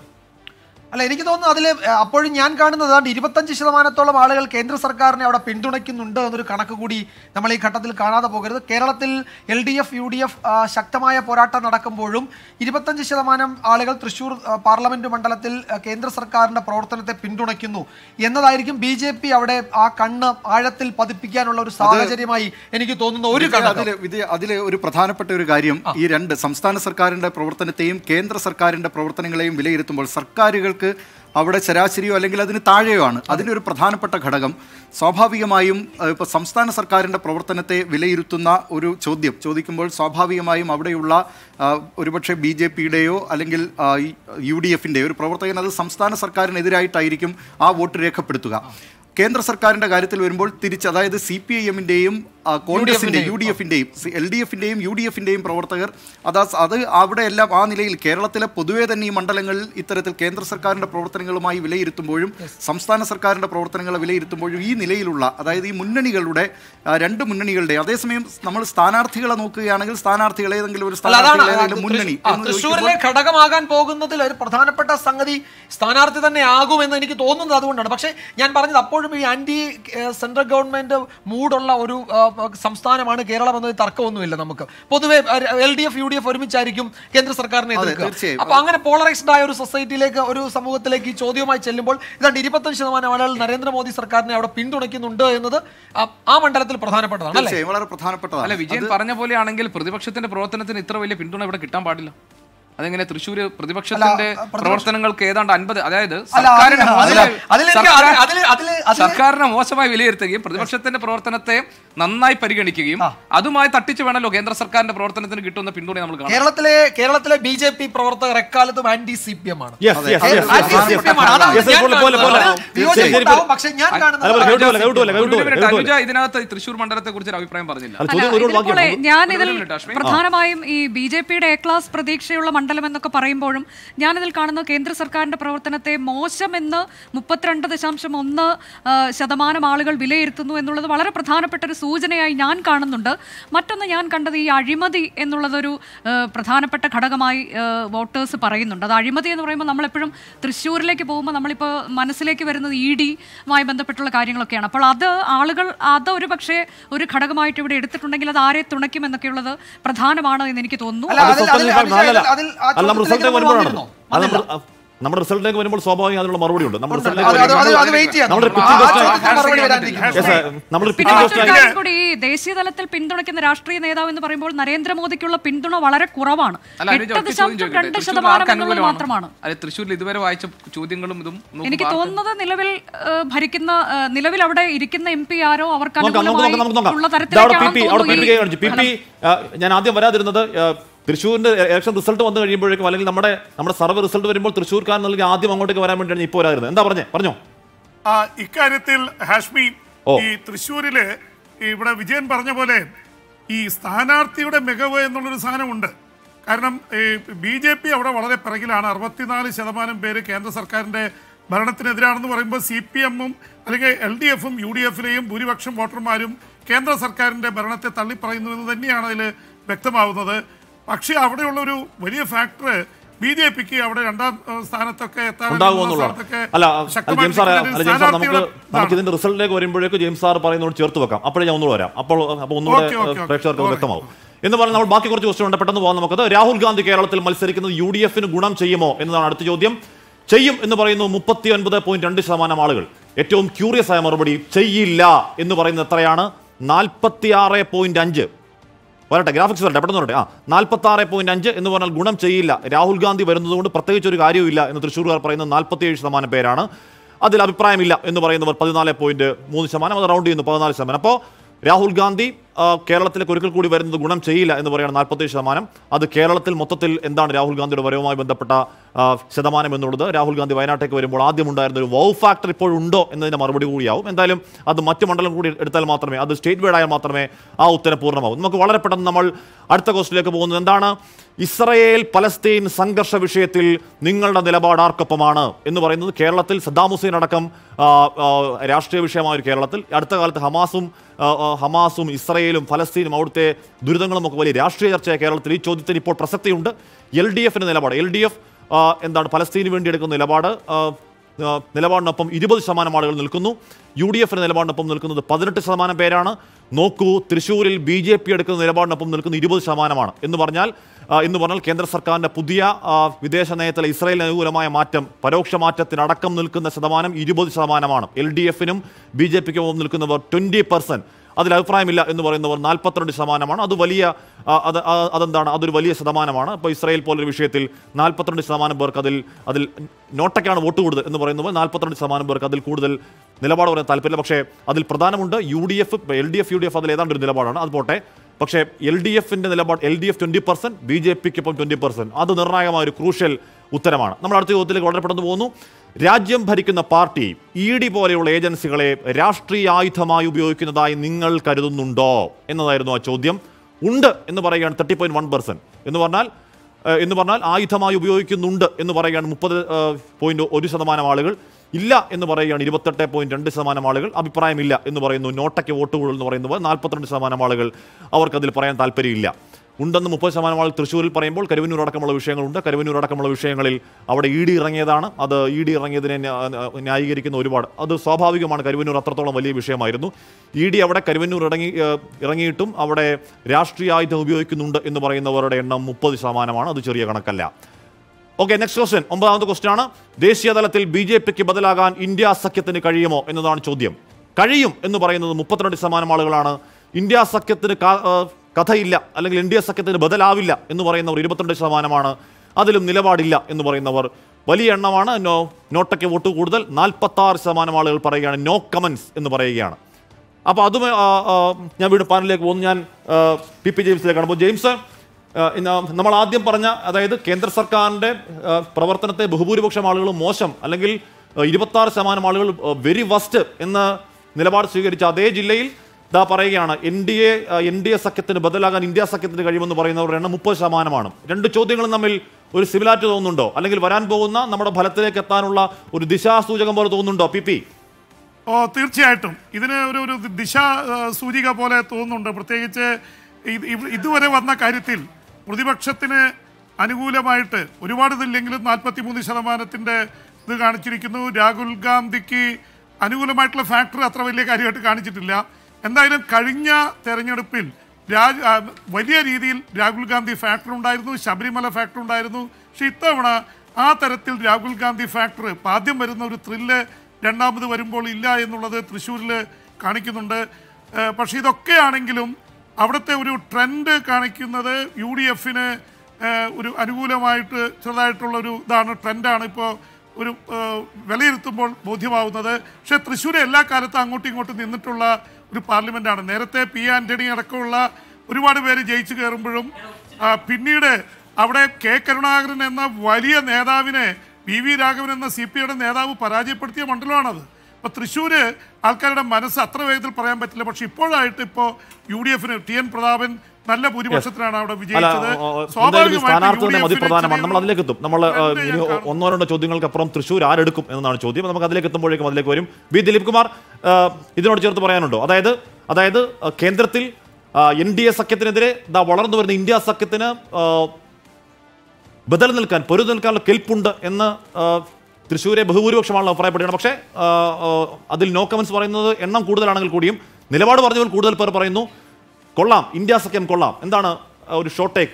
അല്ല എനിക്ക് തോന്നുന്നു അതിൽ അപ്പോഴും ഞാൻ കാണുന്നത് ഏതാണ്ട് ഇരുപത്തഞ്ച് ശതമാനത്തോളം ആളുകൾ കേന്ദ്ര സർക്കാരിനെ അവിടെ പിന്തുണയ്ക്കുന്നുണ്ട് എന്നൊരു കണക്ക് കൂടി നമ്മൾ ഈ ഘട്ടത്തിൽ കാണാതെ പോകരുത്. കേരളത്തിൽ L D F U D F ശക്തമായ പോരാട്ടം നടക്കുമ്പോഴും ഇരുപത്തഞ്ച് ശതമാനം ആളുകൾ തൃശ്ശൂർ പാർലമെന്റ് മണ്ഡലത്തിൽ കേന്ദ്ര സർക്കാരിന്റെ പ്രവർത്തനത്തെ പിന്തുണയ്ക്കുന്നു എന്നതായിരിക്കും ബി ജെ പി അവിടെ ആ കണ്ണ് ആഴത്തിൽ പതിപ്പിക്കാനുള്ള ഒരു സാഹചര്യമായി എനിക്ക് തോന്നുന്ന ഒരു അതിൽ ഇത് അതിൽ ഒരു പ്രധാനപ്പെട്ട ഒരു കാര്യം ഈ രണ്ട് സംസ്ഥാന സർക്കാരിന്റെ പ്രവർത്തനത്തെയും കേന്ദ്ര സർക്കാരിന്റെ പ്രവർത്തനങ്ങളെയും വിലയിരുത്തുമ്പോൾ സർക്കാരുകൾക്ക് അവിടെ ശരാശരിയോ അല്ലെങ്കിൽ അതിന് താഴെയോ ആണ്. അതിനൊരു പ്രധാനപ്പെട്ട ഘടകം. സ്വാഭാവികമായും ഇപ്പോൾ സംസ്ഥാന സർക്കാരിന്റെ പ്രവർത്തനത്തെ വിലയിരുത്തുന്ന ഒരു ചോദ്യം. ചോദിക്കുമ്പോൾ സ്വാഭാവികമായും അവിടെയുള്ള ഒരുപക്ഷെ ബി ജെ പിയുടെയോ അല്ലെങ്കിൽ യു ഡി എഫിന്റെയോ ഒരു പ്രവർത്തകൻ അത് സംസ്ഥാന സർക്കാരിനെതിരായിട്ടായിരിക്കും ആ വോട്ട് രേഖപ്പെടുത്തുക. കേന്ദ്ര സർക്കാരിന്റെ കാര്യത്തിൽ വരുമ്പോൾ തിരിച്ച് അതായത് സി പി ഐ എമ്മിന്റെയും കോൺഗ്രസിന്റെയും യു ഡി എഫിന്റെയും. എൽ ഡി എഫിന്റെയും യു ഡി എഫിന്റെയും പ്രവർത്തകർ അതാ അത് അവിടെ എല്ലാം ആ നിലയിൽ കേരളത്തിലെ പൊതുവേ തന്നെ ഈ മണ്ഡലങ്ങളിൽ ഇത്തരത്തിൽ കേന്ദ്ര സർക്കാരിന്റെ പ്രവർത്തനങ്ങളുമായി വിലയിരുത്തുമ്പോഴും സംസ്ഥാന സർക്കാരിന്റെ പ്രവർത്തനങ്ങളെ വിലയിരുത്തുമ്പോഴും ഈ നിലയിലുള്ള അതായത് ഈ മുന്നണികളുടെ രണ്ട് മുന്നണികളുടെ അതേസമയം നമ്മൾ സ്ഥാനാർത്ഥികളെ നോക്കുകയാണെങ്കിൽ സ്ഥാനാർത്ഥികൾ ഏതെങ്കിലും ഒരു സ്ഥാനാർത്ഥി ഏതെങ്കിലും മുന്നണി തൃശ്ശൂരിലെ ഘടകമാകാൻ പോകുന്നതിൽ ഒരു പ്രധാനപ്പെട്ട സംഗതി സ്ഥാനാർത്ഥി തന്നെ ആകുമെന്ന് എനിക്ക് തോന്നുന്നത് അതുകൊണ്ടാണ്. പക്ഷേ ഞാൻ പറഞ്ഞത് അപ്പോഴും ഈ ആന്റി സെൻട്രൽ ഗവൺമെന്റ് മൂഡുള്ള ഒരു സംസ്ഥാനമാണ് കേരളം എന്നത് തർക്കമൊന്നുമില്ല നമുക്ക്. പൊതുവെ L D F U D F ഒരുമിച്ചായിരിക്കും കേന്ദ്ര സർക്കാരിനെ എതിർക്കുക. അപ്പൊ അങ്ങനെ പോളറൈസ്ഡ് ആയ ഒരു സൊസൈറ്റിയിലേക്ക് ഒരു സമൂഹത്തിലേക്ക് ഈ ചോദ്യവുമായി ചെല്ലുമ്പോൾ ഇതാണ്ട് ഇരുപത്തഞ്ച് ശതമാനം ആളുകൾ നരേന്ദ്രമോദി സർക്കാരിനെ അവിടെ പിന്തുണയ്ക്കുന്നുണ്ട് എന്നത് ആ- മണ്ഡലത്തിൽ പ്രധാനപ്പെട്ടതാണ് അല്ലേ? വളരെ പ്രധാനപ്പെട്ടതാണ്. അല്ല വിജയൻ പറഞ്ഞ പോലെയാണെങ്കിൽ പ്രതിപക്ഷത്തിന്റെ പ്രവർത്തനത്തിന് ഇത്ര വലിയ പിന്തുണ ഇവിടെ കിട്ടാൻ പാടില്ല. അതെങ്ങനെ തൃശ്ശൂര് പ്രതിപക്ഷത്തിന്റെ പ്രവർത്തനങ്ങൾക്ക് ഏതാണ്ട് അൻപത് അതായത് സർക്കാരിനെ മോശമായി വിലയിരുത്തുകയും പ്രതിപക്ഷത്തിന്റെ പ്രവർത്തനത്തെ നന്നായി പരിഗണിക്കുകയും അതുമായി തട്ടിച്ചു വേണമല്ലോ കേന്ദ്ര സർക്കാരിന്റെ പ്രവർത്തനത്തിന് കിട്ടുന്ന പിന്തുണ നമ്മൾ കാണാം. കേരളത്തിലെ കേരളത്തിലെ ബി ജെ പി പ്രവർത്തകർ എക്കാലത്തും ആന്റി സി പി എം ആണ്. ഞാൻ പക്ഷേ കാണുന്നത് ഇതിനകത്ത് തൃശൂർ തൃശ്ശൂർ മണ്ഡലത്തെ കുറിച്ച് അഭിപ്രായം പറഞ്ഞില്ല. ഞാൻ ഇതിൽ പ്രധാനമായും ഈ ബി ജെ പിയുടെ എ ക്ലാസ് പ്രതീക്ഷയുള്ള മണ്ഡലം എന്നൊക്കെ പറയുമ്പോഴും ഞാനിതിൽ കാണുന്ന കേന്ദ്ര സർക്കാരിന്റെ പ്രവർത്തനത്തെ മോശമെന്ന് മുപ്പത്തിരണ്ട് ദശാംശം ഒന്ന് ശതമാനം ആളുകൾ വിലയിരുത്തുന്നു എന്നുള്ളത് വളരെ പ്രധാനപ്പെട്ട ഒരു സൂചനയായി ഞാൻ കാണുന്നുണ്ട്. മറ്റൊന്ന് ഞാൻ കണ്ടത് ഈ അഴിമതി എന്നുള്ളതൊരു പ്രധാനപ്പെട്ട ഘടകമായി വോട്ടേഴ്സ് പറയുന്നുണ്ട്. അത് അഴിമതി എന്ന് പറയുമ്പോൾ നമ്മളെപ്പോഴും തൃശ്ശൂരിലേക്ക് പോകുമ്പോൾ നമ്മളിപ്പോൾ മനസ്സിലേക്ക് വരുന്നത് ഇ ഡിയുമായി ബന്ധപ്പെട്ടുള്ള കാര്യങ്ങളൊക്കെയാണ്. അപ്പോൾ അത് ആളുകൾ അത് ഒരു പക്ഷേ ഒരു ഘടകമായിട്ട് ഇവിടെ എടുത്തിട്ടുണ്ടെങ്കിൽ അത് ആരെ തുണയ്ക്കും എന്നൊക്കെയുള്ളത് പ്രധാനമാണ് എന്ന് എനിക്ക് തോന്നുന്നു. നമ്മുടെ റിസൾട്ടിലേക്ക് വരുമ്പോൾ സ്വാഭാവികം അതിനുള്ള മറുപടി ഉണ്ട്. നമ്മുടെ. റിസൾട്ടിലേക്ക് ദേശീയ തലത്തിൽ പിന്തുണയ്ക്കുന്ന രാഷ്ട്രീയ നേതാവ് എന്ന് പറയുമ്പോൾ നരേന്ദ്രമോദിക്കുള്ള പിന്തുണ വളരെ കുറവാണ്. മാത്രമാണ്. അല്ലെ തൃശ്ശൂരിൽ ഇതുവരെ വായിച്ച ചോദ്യങ്ങളും ഇതും എനിക്ക് തോന്നുന്നത് നിലവിൽ ഭരിക്കുന്ന നിലവിൽ അവിടെ ഇരിക്കുന്ന എം പി ആരോ അവർക്ക് ഉള്ള ഞാൻ ആദ്യം വരാതിരുന്നത് ആ, തൃശ്ശൂരിന്റെ ഇലക്ഷൻ റിസൾട്ട് വന്നു കഴിയുമ്പോഴേക്കും അല്ലെങ്കിൽ നമ്മുടെ നമ്മുടെ സർവ റിസൾട്ട് വരുമ്പോൾ തൃശ്ശൂർക്കാർ നൽകി ആദ്യം അങ്ങോട്ടേക്ക് വരാൻ വേണ്ടിയാണ് ഇപ്പോൾ വരാറുന്നത് എന്താ പറഞ്ഞേ? പറഞ്ഞോ? ഇക്കാര്യത്തിൽ ഹാഷ്മി. ഈ തൃശ്ശൂരിൽ ഇവിടെ വിജയൻ പറഞ്ഞ പോലെ ഈ സ്ഥാനാർത്ഥിയുടെ മികവ് എന്നുള്ളൊരു സാധനമുണ്ട്. കാരണം ഈ ബി ജെ പി അവിടെ വളരെ പിറകിലാണ്. അറുപത്തിനാല് ശതമാനം പേര് കേന്ദ്ര സർക്കാരിന്റെ ഭരണത്തിനെതിരാണെന്ന് പറയുമ്പോൾ സി പി എമ്മും അല്ലെങ്കിൽ എൽ ഡി എഫും യു ഡി എഫിലെയും ഭൂരിപക്ഷം വോട്ടർമാരും കേന്ദ്ര സർക്കാരിന്റെ ഭരണത്തെ തള്ളിപ്പറയുന്നു എന്ന് തന്നെയാണ് അതിൽ വ്യക്തമാവുന്നത്. പക്ഷേ അവിടെയുള്ള ഒരു വലിയ ഫാക്ടർ ബി ജെ പിക്ക് അവിടെ രണ്ടാം സ്ഥാനത്തൊക്കെ അല്ല ശക്തമായി ജെയിംസ് സാർ നമുക്ക് സ്ഥാനാർത്ഥിയുടെ നമുക്ക് ഇതിന്റെ റിസൾട്ടിലേക്ക് വരുമ്പോഴേക്കും ജെയിംസ് സാർ പറയുന്നതോട് ചേർത്ത് വെക്കാം. അപ്പോഴേ ഞാൻ ഒന്നുകൂടെ വരാം. അപ്പോൾ അപ്പോൾ ഒന്നുകൂടെ. പ്രേക്ഷകർക്ക് വ്യക്തമാവും എന്ന് പറഞ്ഞാൽ നമ്മൾ ബാക്കി കുറച്ച് ക്വസ്റ്റ്യൻ ഉണ്ട്. പെട്ടെന്ന് പോകാം നമുക്കത്. രാഹുൽ ഗാന്ധി കേരളത്തിൽ മത്സരിക്കുന്നത് യു ഡി എഫിന് ഗുണം ചെയ്യുമോ എന്നതാണ് അടുത്ത ചോദ്യം. ചെയ്യും എന്ന് പറയുന്നു മുപ്പത്തി ഒൻപത് പോയിന്റ് രണ്ട് ശതമാനം ആളുകൾ. ഏറ്റവും ക്യൂറിയസ് ആയ മറുപടി ചെയ്യില്ല എന്ന് പറയുന്നത് എത്രയാണ്? നാൽപ്പത്തി ആറ് പോയിന്റ് അഞ്ച്. വരട്ടെ ഗ്രാഫിക്സ് വരട്ടെ പെട്ടെന്ന് വരട്ടെ. ആ നാൽപ്പത്തി ആറ് പോയിന്റ് അഞ്ച് എന്ന് പറഞ്ഞാൽ ഗുണം ചെയ്യില്ല. രാഹുൽ ഗാന്ധി വരുന്നതുകൊണ്ട് പ്രത്യേകിച്ച് ഒരു കാര്യവുമില്ല എന്ന് തൃശ്ശൂർകാർ പറയുന്നത് നാൽപ്പത്തിയേഴ് ശതമാനം പേരാണ്. അതിൽ അഭിപ്രായമില്ല എന്ന് പറയുന്നവർ പതിനാല് പോയിന്റ് മൂന്ന് ശതമാനം അത് റൗണ്ട് ചെയ്യുന്നു പതിനാല് ശതമാനം. അപ്പോൾ രാഹുൽ ഗാന്ധി കേരളത്തിലെ ഒരിക്കൽ കൂടി വരുന്നത് ഗുണം ചെയ്യില്ല എന്ന് പറയുന്ന നാൽപ്പത്തി ശതമാനം. അത് കേരളത്തിൽ മൊത്തത്തിൽ എന്താണ് രാഹുൽ ഗാന്ധിയുടെ വരവുമായി ബന്ധപ്പെട്ട ശതമാനം എന്നുള്ളത്? രാഹുൽ ഗാന്ധി വയനാട്ടേക്ക് വരുമ്പോൾ ആദ്യം ഉണ്ടായിരുന്ന ഒരു വൗ ഫാക്ടർ ഇപ്പോഴുണ്ടോ എന്നതിന്റെ മറുപടി കൂടിയാവും. എന്തായാലും അത് മറ്റു മണ്ഡലം കൂടി എടുത്താൽ മാത്രമേ അത് സ്റ്റേറ്റ് വൈഡ് ആയാൽ മാത്രമേ ആ ഉത്തരം പൂർണമാവും. നമുക്ക് വളരെ പെട്ടെന്ന് നമ്മൾ അടുത്ത ക്വസ്റ്റിലേക്ക് പോകുന്നത് എന്താണ്? ഇസ്രയേൽ പലസ്തീൻ സംഘർഷ വിഷയത്തിൽ നിങ്ങളുടെ നിലപാട് ആർക്കൊപ്പമാണ് എന്ന് പറയുന്നത് കേരളത്തിൽ സദ്ദാം ഹുസൈൻ അടക്കം രാഷ്ട്രീയ വിഷയമായ ഒരു കേരളത്തിൽ. അടുത്ത കാലത്ത് ഹമാസും ഹമാസും ഇസ്രയേലും ഫലസ്തീനും അവിടുത്തെ ദുരിതങ്ങളും ഒക്കെ വലിയ രാഷ്ട്രീയ ചർച്ചയായ കേരളത്തിൽ ഈ ചോദ്യത്തിന് ഇപ്പോൾ പ്രസക്തിയുണ്ട്. എൽ ഡി എഫിന്റെ നിലപാട് എൽ ഡി എഫ് എന്താണ് ഫലസ്തീന് വേണ്ടി എടുക്കുന്ന നിലപാട് നിലപാടിനൊപ്പം ഇരുപത് ശതമാനം ആളുകൾ നിൽക്കുന്നു. യു ഡി എഫിന്റെ നിലപാടിനൊപ്പം നിൽക്കുന്നത് പതിനെട്ട് ശതമാനം പേരാണ്. നോക്കൂ തൃശ്ശൂരിൽ ബി ജെ പി എടുക്കുന്ന നിലപാടിനൊപ്പം നിൽക്കുന്ന ഇരുപത് ശതമാനമാണ്. എന്ന് പറഞ്ഞാൽ എന്ന് പറഞ്ഞാൽ കേന്ദ്ര സർക്കാരിന്റെ പുതിയ വിദേശ നയത്തിലെ ഇസ്രായേലിന് അനുകൂലമായ മാറ്റം പരോക്ഷ മാറ്റത്തിനടക്കം നിൽക്കുന്ന ശതമാനം ഇരുപത് ശതമാനമാണ്. എൽ ഡി എഫിനും ബി ജെ പിക്കും നിൽക്കുന്നവർ ട്വന്റി പെർസെന്റ്. അതിൽ അഭിപ്രായമില്ല എന്ന് പറയുന്നവർ നാൽപ്പത്തിരണ്ട് ശതമാനമാണ്. അത് വലിയ അത് അതെന്താണ്? അതൊരു വലിയ ശതമാനമാണ്. ഇപ്പോൾ ഇസ്രായേൽ പോലൊരു വിഷയത്തിൽ നാൽപ്പത്തിരണ്ട് ശതമാനം പേർക്ക് അതിൽ അതിൽ നോട്ടയ്ക്കാണ് വോട്ട് കൂടുതൽ എന്ന് പറയുന്നവർ നാൽപ്പത്തിരണ്ട് ശതമാനം പേർക്ക് അതിൽ കൂടുതൽ നിലപാട് പറയാൻ താല്പര്യമില്ല. പക്ഷേ അതിൽ പ്രധാനമുണ്ട് U D F L D F U D F അതിൽ ഏതാണ്ട് ഒരു നിലപാടാണ്. അത് പോട്ടെ. പക്ഷേ എൽ ഡി എഫിന്റെ നിലപാട് L D F twenty percent B J പിക്ക് ഇപ്പം ട്വന്റി പെർസെന്റ് അത് നിർണായകമായ ഒരു ക്രൂഷ്യൽ ഉത്തരമാണ്. നമ്മൾ അടുത്ത ചോദ്യത്തിലേക്ക് വളരെ പെട്ടെന്ന് പോകുന്നു. രാജ്യം ഭരിക്കുന്ന പാർട്ടി ഇ ഡി പോലെയുള്ള ഏജൻസികളെ രാഷ്ട്രീയ ആയുധമായി ഉപയോഗിക്കുന്നതായി നിങ്ങൾ കരുതുന്നുണ്ടോ എന്നതായിരുന്നു ആ ചോദ്യം. ഉണ്ട് എന്ന് പറയുകയാണ് തേർട്ടി പോയിന്റ് വൺ പെർസെന്റ് എന്ന് പറഞ്ഞാൽ എന്ന് പറഞ്ഞാൽ ആയുധമായി ഉപയോഗിക്കുന്നുണ്ട് എന്ന് പറയുകയാണ് മുപ്പത് പോയിന്റ് ഒരു ശതമാനം ആളുകൾ. ഇല്ല എന്ന് പറയുകയാണ് ഇരുപത്തെട്ട് പോയിന്റ് രണ്ട് ശതമാനം ആളുകൾ. അഭിപ്രായമില്ല എന്ന് പറയുന്നു. നോട്ടയ്ക്ക് വോട്ട് കൂടുതൽ എന്ന് പറയുന്നത് നാൽപ്പത്തിരണ്ട് ശതമാനം ആളുകൾ. അവർക്കതിൽ പറയാൻ താല്പര്യമില്ല. ഉണ്ടെന്ന് മുപ്പത് ശതമാനം തൃശ്ശൂരിൽ പറയുമ്പോൾ കരുവന്നൂർ അടക്കമുള്ള വിഷയങ്ങളുണ്ട്. കരുവന്നൂർ അടക്കമുള്ള വിഷയങ്ങളിൽ അവിടെ ഇ ഡി ഇറങ്ങിയതാണ്. അത് ഇ ഡി ഇറങ്ങിയതിനെ ന്യാ- ന്യായീകരിക്കുന്ന ഒരുപാട്. അത് സ്വാഭാവികമാണ്. കരുവന്നൂർ അത്രത്തോളം വലിയ വിഷയമായിരുന്നു. ഇ ഡി അവിടെ കരുവന്നൂർ ഇറങ്ങി ഇറങ്ങിയിട്ടും അവിടെ രാഷ്ട്രീയ ആയുധം ഉപയോഗിക്കുന്നുണ്ട് എന്ന് പറയുന്നവരുടെ എണ്ണം മുപ്പത് ശതമാനമാണ്. അത് ചെറിയ കണക്കല്ല. ഓക്കെ നെക്സ്റ്റ് ക്വസ്റ്റ്യൻ ഒമ്പതാമത്തെ ക്വസ്റ്റ്യൻ ആണ്. ദേശീയതലത്തിൽ ബി ജെ പിക്ക് ബദലാകാൻ ഇന്ത്യ സഖ്യത്തിന് കഴിയുമോ എന്നതാണ് ചോദ്യം. കഴിയും എന്ന് പറയുന്നത് മുപ്പത്തിരണ്ട് ശതമാനം ആളുകളാണ്. ഇന്ത്യ സഖ്യത്തിന് ക- അല്ലെങ്കിൽ കഥയില്ല അല്ലെങ്കിൽ ഇന്ത്യ സഖ്യത്തിന് ബദലാവില്ല എന്ന് പറയുന്നവർ ഇരുപത്തിരണ്ട് ശതമാനമാണ്. അതിലും നിലപാടില്ല എന്ന് പറയുന്നവർ വലിയ എണ്ണമാണ്. നോ നോട്ടയ്ക്ക് വോട്ട് കൂടുതൽ നാൽപ്പത്തി ആറ് ശതമാനം ആളുകൾ പറയുകയാണ് നോ കമൻസ് എന്ന് പറയുകയാണ്. അപ്പോൾ അതും ഞാൻ വീണ്ടും പാനലിലേക്ക് പോകുന്നു. ഞാൻ പി പി ജെയിംസിലേക്കാണ്. അപ്പോൾ ജെയിംസ് നമ്മൾ ആദ്യം പറഞ്ഞ അതായത് കേന്ദ്ര സർക്കാരിന്റെ പ്രവർത്തനത്തെ ബഹുഭൂരിപക്ഷം ആളുകൾ മോശം അല്ലെങ്കിൽ ഇരുപത്തി ആറ് ശതമാനം ആളുകൾ വെരി വസ്റ്റ് എന്ന നിലപാട് സ്വീകരിച്ച അതേ ജില്ലയിൽ ദാ പറയുകയാണ് N D A N D A സഖ്യത്തിന് ബദലാകാൻ ഇന്ത്യ സഖ്യത്തിന് കഴിയുമെന്ന് പറയുന്നവരുടെ എണ്ണം മുപ്പത് ശതമാനമാണ്. രണ്ട് ചോദ്യങ്ങളും തമ്മിൽ ഒരു സിമിലാരിറ്റി തോന്നുന്നുണ്ടോ? അല്ലെങ്കിൽ വരാൻ പോകുന്ന നമ്മുടെ ഫലത്തിലേക്ക് എത്താനുള്ള ഒരു ദിശാസൂചകം പോലെ തോന്നുന്നുണ്ടോ? P P. ഓ തീർച്ചയായിട്ടും. ഇതിന് ഒരു ഒരു ദിശ സൂചിക പോലെ തോന്നുന്നുണ്ട്. പ്രത്യേകിച്ച് ഇതുവരെ വന്ന കാര്യത്തിൽ പ്രതിപക്ഷത്തിന് അനുകൂലമായിട്ട് ഒരുപാട് ഇതില്ലെങ്കിലും നാൽപ്പത്തി മൂന്ന് ശതമാനത്തിന്റെ ഇത് കാണിച്ചിരിക്കുന്നു. രാഹുൽ ഗാന്ധിക്ക് അനുകൂലമായിട്ടുള്ള ഫാക്ടർ അത്ര വലിയ കാര്യമായിട്ട് കാണിച്ചിട്ടില്ല. എന്തായാലും കഴിഞ്ഞ തെരഞ്ഞെടുപ്പിൽ രാജ് വലിയ രീതിയിൽ രാഹുൽ ഗാന്ധി ഫാക്ടർ ഉണ്ടായിരുന്നു ശബരിമല ഫാക്ടർ ഉണ്ടായിരുന്നു. പക്ഷെ ഇത്തവണ ആ തരത്തിൽ രാഹുൽ ഗാന്ധി ഫാക്ടർ ആദ്യം വരുന്ന ഒരു ത്രില്ല് രണ്ടാമത് വരുമ്പോൾ ഇല്ല എന്നുള്ളത് തൃശ്ശൂരിൽ കാണിക്കുന്നുണ്ട്. പക്ഷേ ഇതൊക്കെയാണെങ്കിലും അവിടുത്തെ ഒരു ട്രെൻഡ് കാണിക്കുന്നത് യു ഡി എഫിന് ഒരു അനുകൂലമായിട്ട് ചെറുതായിട്ടുള്ളൊരു ഇതാണ് ട്രെൻഡാണ് ഇപ്പോൾ ഒരു വിലയിരുത്തുമ്പോൾ ബോധ്യമാവുന്നത്. പക്ഷേ തൃശ്ശൂർ എല്ലാ കാലത്തും അങ്ങോട്ടും ഇങ്ങോട്ടും നിന്നിട്ടുള്ള ഒരു പാർലമെന്റാണ് നേരത്തെ പി ആന്റണി അടക്കമുള്ള ഒരുപാട് പേര് ജയിച്ചു കയറുമ്പോഴും പിന്നീട് അവിടെ കെ കരുണാകരൻ എന്ന വലിയ നേതാവിനെ വി വി രാഘവൻ എന്ന സി പി ഐയുടെ നേതാവ് പരാജയപ്പെടുത്തിയ മണ്ഡലമാണത്. അപ്പോൾ തൃശ്ശൂർ ആൾക്കാരുടെ മനസ്സ് അത്ര വേഗത്തിൽ പറയാൻ പറ്റില്ല. പക്ഷേ ഇപ്പോഴായിട്ട് ഇപ്പോൾ യു ഡി എഫിന് ടി എൻ പ്രതാപൻ നല്ല ഭൂരിപക്ഷത്തിലാണ് അവിടെ വിജയിച്ചത്. യു മതി പ്രധാനമാണ് നമ്മൾ അതിലേക്ക് എത്തും. നമ്മൾ. ഒന്നോ രണ്ടോ ചോദ്യങ്ങൾക്കപ്പുറം തൃശ്ശൂർ ആരെടുക്കും എന്നതാണ് ചോദ്യം. നമുക്ക് അതിലേക്ക് എത്തുമ്പോഴേക്കും അതിലേക്ക് വരും. വി ദിലീപ് കുമാർ ഇതിനോട് ചേർത്ത് പറയാനുണ്ടോ? അതായത് അതായത് കേന്ദ്രത്തിൽ എൻ ഡി എ സഖ്യത്തിനെതിരെ വളർന്നു വരുന്ന ഇന്ത്യ സഖ്യത്തിന് ബദൽ നിൽക്കാൻ പൊരുതി നിൽക്കാനുള്ള കെൽപ്പുണ്ട് എന്ന് തൃശ്ശൂരെ ബഹുഭൂരിപക്ഷമാണല്ലോ അഭിപ്രായപ്പെടുകയാണ് പക്ഷേ അതിൽ നോ കമൻസ് പറയുന്നത് എണ്ണം കൂടുതലാണെങ്കിൽ കൂടിയും നിലപാട് പറഞ്ഞവർ കൂടുതൽ പേർ പറയുന്നു. കൊള്ളാം. ഇന്ത്യ സഖ്യം കൊള്ളാം. എന്താണ് ഒരു short take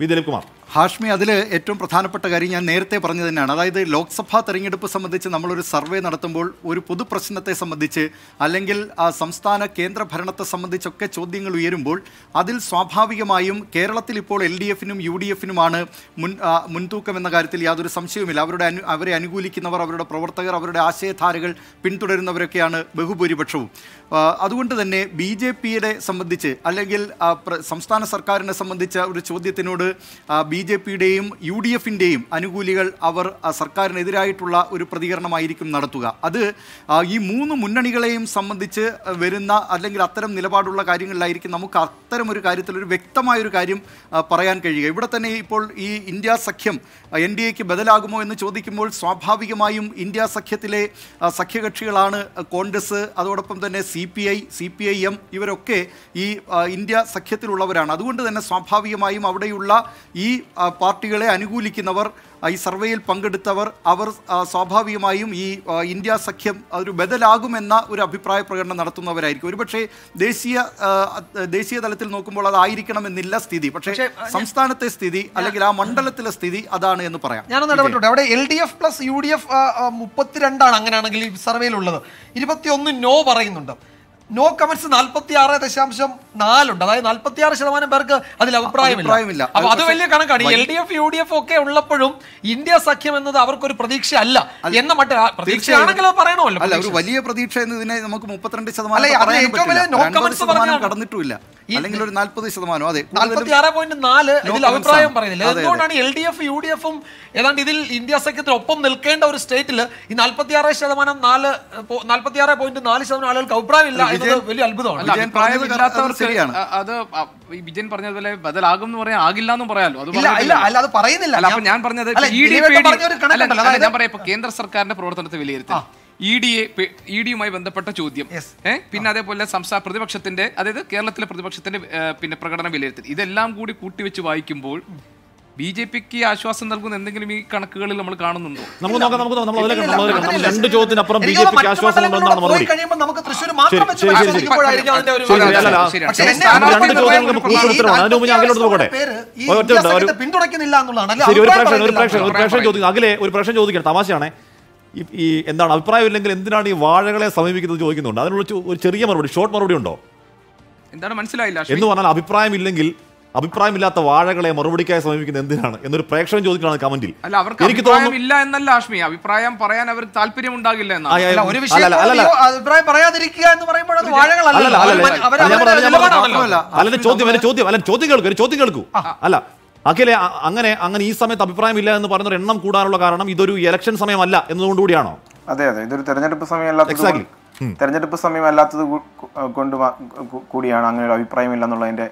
V Dileep Kumar Hashmi അതിൽ ഏറ്റവും പ്രധാനപ്പെട്ട കാര്യം ഞാൻ നേരത്തെ പറഞ്ഞു തന്നെയാണ്. അതായത് ലോക്സഭാ തെരഞ്ഞെടുപ്പ് സംബന്ധിച്ച് നമ്മളൊരു സർവേ നടത്തുമ്പോൾ ഒരു പൊതുപ്രശ്നത്തെ സംബന്ധിച്ച് അല്ലെങ്കിൽ സംസ്ഥാന കേന്ദ്ര ഭരണത്തെ സംബന്ധിച്ചൊക്കെ ചോദ്യങ്ങൾ ഉയരുമ്പോൾ അതിൽ സ്വാഭാവികമായും കേരളത്തിൽ ഇപ്പോൾ എൽ ഡി എഫിനും യു ഡി എഫിനുമാണ് മുൻ മുൻതൂക്കം എന്ന കാര്യത്തിൽ യാതൊരു സംശയവുമില്ല. അവരുടെ അനു അവരെ അനുകൂലിക്കുന്നവർ അവരുടെ പ്രവർത്തകർ അവരുടെ ആശയധാരകൾ പിന്തുടരുന്നവരൊക്കെയാണ് ബഹുഭൂരിപക്ഷവും. അതുകൊണ്ട് തന്നെ ബി ജെ പിയുടെ സംബന്ധിച്ച് അല്ലെങ്കിൽ സംസ്ഥാന സർക്കാരിനെ സംബന്ധിച്ച ഒരു ചോദ്യത്തിനോട് ബി ജെ പിയുടെയും യു ഡി എഫിന്റെയും അനുകൂലികൾ അവർ സർക്കാരിനെതിരായിട്ടുള്ള ഒരു പ്രതികരണമായിരിക്കും നടത്തുക. അത് ഈ മൂന്ന് മുന്നണികളെയും സംബന്ധിച്ച് വരുന്ന അല്ലെങ്കിൽ അത്തരം നിലപാടുള്ള കാര്യങ്ങളിലായിരിക്കും നമുക്ക് അത്തരം ഒരു കാര്യത്തിൽ ഒരു വ്യക്തമായ ഒരു കാര്യം പറയാൻ കഴിയുക. ഇവിടെ തന്നെ ഇപ്പോൾ ഈ ഇന്ത്യ സഖ്യം എൻ ഡി എക്ക് ബദലാകുമോ എന്ന് ചോദിക്കുമ്പോൾ സ്വാഭാവികമായും ഇന്ത്യ സഖ്യത്തിലെ സഖ്യകക്ഷികളാണ് കോൺഗ്രസ് അതോടൊപ്പം തന്നെ C P I C P I M ഇവരൊക്കെ ഈ ഇന്ത്യ സഖ്യത്തിലുള്ളവരാണ്. അതുകൊണ്ട് തന്നെ സ്വാഭാവികമായും അവിടെയുള്ള ഈ പാർട്ടികളെ അനുകൂലിക്കുന്നവർ ഈ സർവേയിൽ പങ്കെടുത്തവർ അവർ സ്വാഭാവികമായും ഈ ഇന്ത്യ സഖ്യം ഒരു ബദലാകുമെന്ന ഒരു അഭിപ്രായ പ്രകടനം നടത്തുന്നവരായിരിക്കും. ഒരുപക്ഷെ ദേശീയ ദേശീയ തലത്തിൽ നോക്കുമ്പോൾ അതായിരിക്കണമെന്നില്ല സ്ഥിതി. പക്ഷേ സംസ്ഥാനത്തെ സ്ഥിതി അല്ലെങ്കിൽ ആ മണ്ഡലത്തിലെ സ്ഥിതി അതാണ് എന്ന് പറയാം. ഞാൻ ഇടപെട്ടു അവിടെ L D F plus U D F മുപ്പത്തിരണ്ടാണ് അങ്ങനെയാണെങ്കിൽ ഈ സർവേയിലുള്ളത്. ഇരുപത്തിയൊന്ന് നോ പറയുന്നുണ്ട്. നോ കമന്റ്സ് നാൽപ്പത്തി ആറ് ദശാംശം നാലുണ്ട്. അതായത് നാൽപ്പത്തി ആറ് ശതമാനം പേർക്ക് അതിൽ അഭിപ്രായമില്ല. അപ്പൊ അത് വലിയ കണക്കാണ്. L D F U D F ഒക്കെ ഉള്ളപ്പോഴും ഇന്ത്യ സഖ്യം എന്നത് അവർക്കൊരു പ്രതീക്ഷ അല്ല എന്ന മറ്റേ പ്രതീക്ഷയാണെങ്കിൽ പറയണമല്ലോ. അല്ല ഒരു. വലിയ പ്രതീക്ഷ എന്നതിനെ നമുക്ക് മുപ്പത്തിരണ്ട് ശതമാനം. കടന്നിട്ടുമില്ല. അല്ലെങ്കിൽ ഒരു നാൽപ്പത് ശതമാനം അതെ. നാൽപ്പത്തി ആറ് പോയിന്റ് നാല് ഇതിൽ അഭിപ്രായം പറയുന്നില്ല. എന്തുകൊണ്ടാണ് L D F U D എഫും ഏതാണ്ട് ഇതിൽ ഇന്ത്യ സഖ്യത്തിന് ഒപ്പം നിൽക്കേണ്ട ഒരു സ്റ്റേറ്റിൽ ഈ നാൽപ്പത്തി ആറ് ശതമാനം നാല് നാൽപ്പത്തി ആറ് പോയിന്റ് നാല് ശതമാനം ആളുകൾക്ക് അഭിപ്രായമില്ല വലിയ അത്ഭുതമാണ്. ശരിയാണ്. അത് വിജയൻ പറഞ്ഞതുപോലെ ബദലാകും എന്ന് പറയാൻ ആകില്ല എന്നും പറയാലോ. അത് അത് പറയുന്നില്ല. അപ്പൊ ഞാൻ പറഞ്ഞത് ഞാൻ പറയാം. ഇപ്പൊ കേന്ദ്ര സർക്കാരിന്റെ പ്രവർത്തനത്തെ വിലയിരുത്തി ഇ ഡി എ ഇ ഡിയുമായി ബന്ധപ്പെട്ട ചോദ്യം. ഏഹ് പിന്നെ അതേപോലെ സംസ്ഥാന പ്രതിപക്ഷത്തിന്റെ അതായത് കേരളത്തിലെ പ്രതിപക്ഷത്തിന്റെ പിന്നെ പ്രകടനം വിലയിരുത്തൽ. ഇതെല്ലാം കൂടി കൂട്ടിവെച്ച് വായിക്കുമ്പോൾ ബി ജെ പിക്ക് ആശ്വാസം നൽകുന്ന എന്തെങ്കിലും ഈ കണക്കുകളിൽ നമ്മൾ കാണുന്നുണ്ടോ? നമുക്ക് നോക്കാം നമുക്ക് നമ്മൾ രണ്ട് ചോദ്യത്തിനപ്പുറം ബി ജെ പിക്ക് ആശ്വാസം മറുപടി. നമുക്ക്. പരിശോധിക്കുമ്പോഴായിരിക്കും ഒരു കൂടുതൽ ഉത്തരവാണ്. അതിന് മുമ്പ് ഞാൻ ശരി പ്രശ്നം ഒരു പ്രശ്നം ഒരു. പ്രശ്നം അഖിലെ ഒരു പ്രശ്നം ചോദിക്കണം തമാശയാണ്. ഈ- എന്താണ് അഭിപ്രായം ഇല്ലെങ്കിൽ എന്തിനാണ് ഈ വാഴകളെ സമീപിക്കുന്നത് ചോദിക്കുന്നുണ്ട്. അതിനുള്ള ഒരു ചെറിയ മറുപടി ഷോർട്ട് മറുപടി ഉണ്ടോ? എന്താണ് മനസ്സിലായില്ല എന്ന് പറഞ്ഞാൽ അഭിപ്രായമില്ലെങ്കിൽ അഭിപ്രായമില്ലാത്ത വാഴകളെ മറുപടിക്കായി സമീപിക്കുന്നത് എന്തിനാണ് എന്നൊരു പ്രേക്ഷകൻ ചോദിക്കുകയാണ് കമന്റിൽ. അല്ല അവർക്ക് എനിക്ക് തോന്നുന്നു ഇല്ല എന്നല്ല ആഷ്മി. അഭിപ്രായം പറയാൻ അവർ താല്പര്യം ഉണ്ടാകില്ല അല്ല. പറഞ്ഞത് അല്ല ചോദ്യം ചോദ്യം അല്ല ചോദ്യം കേൾക്കൂ ഒരു ചോദ്യം കേൾക്കൂ. അല്ല അഖിലെ അങ്ങനെ അങ്ങനെ ഈ സമയത്ത് അഭിപ്രായം ഇല്ല എന്ന് പറയുന്ന എണ്ണം കൂടാനുള്ള കാരണം ഇതൊരു ഇലക്ഷൻ സമയമല്ല എന്നതുകൊണ്ടുകൂടിയാണോ അതെ അതെ. ഇതൊരു തെരഞ്ഞെടുപ്പ് സമയമല്ല. കൊണ്ട്- തെരഞ്ഞെടുപ്പ് സമയമല്ലാത്തത് കൊണ്ട് കൂടിയാണ് അങ്ങനെ ഒരു അഭിപ്രായമില്ല എന്നുള്ളതിന്റെ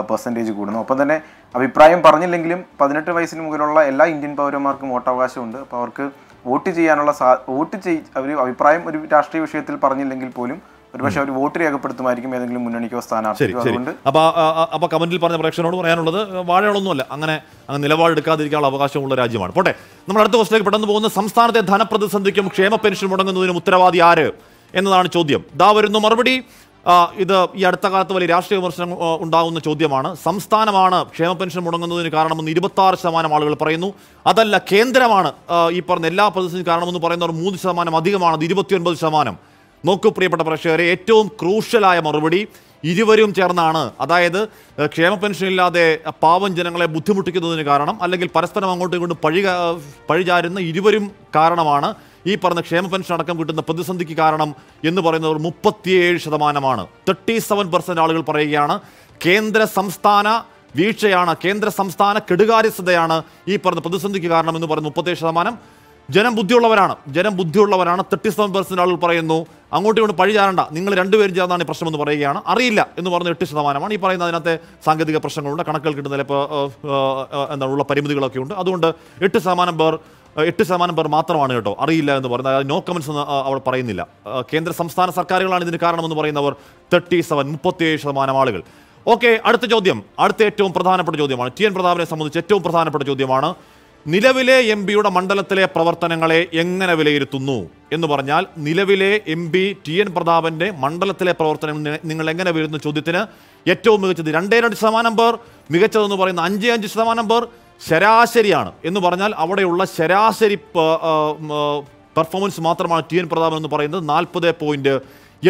പെർസെന്റേജ് കൂടുന്നു. ഒപ്പം തന്നെ അഭിപ്രായം പറഞ്ഞില്ലെങ്കിലും പതിനെട്ട് വയസ്സിന് മുകളിലുള്ള എല്ലാ ഇന്ത്യൻ പൗരന്മാർക്കും വോട്ടവകാശമുണ്ട്. അപ്പോൾ അവർക്ക് വോട്ട് ചെയ്യാനുള്ള സാ വോട്ട് ചെയ് അവർ അഭിപ്രായം ഒരു രാഷ്ട്രീയ വിഷയത്തിൽ പറഞ്ഞില്ലെങ്കിൽ പോലും ഒരുപക്ഷെ അവർ വോട്ട് രേഖപ്പെടുത്തുമായിരിക്കും ഏതെങ്കിലും മുന്നണിക്കോ സ്ഥാനാർത്ഥിക്കോ അതുകൊണ്ട് അപ്പൊ ആ, ആ, കമന്റിൽ പറഞ്ഞ പ്രേക്ഷകനോട് പറയാനുള്ളത് വാഴകളൊന്നുമല്ല. അങ്ങനെ അങ്ങനെ നിലപാടെടുക്കാതിരിക്കാനുള്ള അവകാശമുള്ള രാജ്യമാണ്. പോട്ടെ. നമ്മൾ അടുത്ത ദിവസത്തേക്ക് പെട്ടെന്ന് പോകുന്ന സംസ്ഥാനത്തെ ധനപ്രതിസന്ധിക്കും ക്ഷേമ പെൻഷൻ മുടങ്ങുന്നതിനും ഉത്തരവാദി ആര്? എന്നതാണ് ചോദ്യം. ദാ വരുന്നു മറുപടി. ഇത് ഈ അടുത്ത കാലത്ത് വലിയ രാഷ്ട്രീയ വിമർശനം ഉണ്ടാകുന്ന ചോദ്യമാണ്. സംസ്ഥാനമാണ് ക്ഷേമ പെൻഷൻ മുടങ്ങുന്നതിന് കാരണമെന്ന് ഇരുപത്തി ആറ് ശതമാനം ആളുകൾ പറയുന്നു. അതല്ല കേന്ദ്രമാണ് ഈ പറഞ്ഞ എല്ലാ പ്രതിസന്ധി കാരണമെന്ന് പറയുന്നവർ മൂന്ന് ശതമാനം അധികമാണ് അത് ഇരുപത്തിയൊൻപത് ശതമാനം. നോക്കൂ പ്രിയപ്പെട്ട പ്രേക്ഷകരെ ഏറ്റവും ക്രൂഷ്യലായ മറുപടി ഇരുവരും ചേർന്നാണ്. അതായത് ക്ഷേമ പെൻഷൻ ഇല്ലാതെ പാവം ജനങ്ങളെ ബുദ്ധിമുട്ടിക്കുന്നതിന് കാരണം അല്ലെങ്കിൽ പരസ്പരം അങ്ങോട്ടും ഇങ്ങോട്ടും പഴി പഴിചാരുന്ന ഇരുവരും കാരണമാണ്. ഈ പറഞ്ഞ ക്ഷേമ പെൻഷൻ അടക്കം കിട്ടുന്ന പ്രതിസന്ധിക്ക് കാരണം എന്ന് പറയുന്നവർ മുപ്പത്തിയേഴ് ശതമാനമാണ്. തേർട്ടി സെവൻ പെർസെന്റ് ആളുകൾ പറയുകയാണ് കേന്ദ്ര സംസ്ഥാന വീഴ്ചയാണ് കേന്ദ്ര സംസ്ഥാന കെടുകാര്യസ്ഥതയാണ് ഈ പറഞ്ഞ പ്രതിസന്ധിക്ക് കാരണം എന്ന് പറയുന്ന മുപ്പത്തേഴ് ശതമാനം. ജനം ബുദ്ധിയുള്ളവരാണ് ജനം ബുദ്ധിയുള്ളവരാണ് തേർട്ടി സെവൻ പെർസെന്റ് ആളുകൾ പറയുന്നു. അങ്ങോട്ടും ഇങ്ങോട്ട് പഴി ചാരണ്ട നിങ്ങൾ രണ്ടുപേരും ചേർന്നാണ് ഈ പ്രശ്നം എന്ന് പറയുകയാണ്. അറിയില്ല എന്ന് പറഞ്ഞ എട്ട് ശതമാനമാണ്. ഈ പറയുന്ന അതിനകത്തെ സാങ്കേതിക പ്രശ്നങ്ങളുണ്ട് കണക്കുകൾ കിട്ടുന്നതിൽ ഇപ്പോൾ എന്താണ് ഉള്ള പരിമിതികളൊക്കെ ഉണ്ട്. അതുകൊണ്ട് എട്ട് ശതമാനം പേർ എട്ട് ശതമാനം പേർ മാത്രമാണ് കേട്ടോ. അറിയില്ല എന്ന് പറയുന്നത്. നോ കമൻസ് എന്ന് അവർ പറയുന്നില്ല. കേന്ദ്ര സംസ്ഥാന സർക്കാരുകളാണ് ഇതിന് കാരണമെന്ന് പറയുന്നവർ തേർട്ടി സെവൻ മുപ്പത്തിയേഴ് ശതമാനം ആളുകൾ. ഓക്കെ അടുത്ത ചോദ്യം. അടുത്ത ഏറ്റവും പ്രധാനപ്പെട്ട ചോദ്യമാണ്. ടി എൻ പ്രതാപനെ സംബന്ധിച്ച് ഏറ്റവും പ്രധാനപ്പെട്ട ചോദ്യമാണ്. നിലവിലെ എം പിയുടെ മണ്ഡലത്തിലെ പ്രവർത്തനങ്ങളെ എങ്ങനെ വിലയിരുത്തുന്നു? എന്ന് പറഞ്ഞാൽ നിലവിലെ എം പി ടി എൻ പ്രതാപന്റെ മണ്ഡലത്തിലെ പ്രവർത്തനം നിങ്ങൾ എങ്ങനെ വരുന്ന ചോദ്യത്തിന്? ഏറ്റവും മികച്ചത് രണ്ടേ രണ്ട് ശതമാനം പേർ മികച്ചതെന്ന് പറയുന്ന അഞ്ചേ അഞ്ച് ശതമാനം പേർ ശരാശരിയാണ് എന്ന് പറഞ്ഞാൽ അവിടെയുള്ള ശരാശരി പെർഫോമൻസ് മാത്രമാണ് ടി എൻ പ്രതാപൻ എന്ന് പറയുന്നത്. നാൽപ്പത് പോയിന്റ്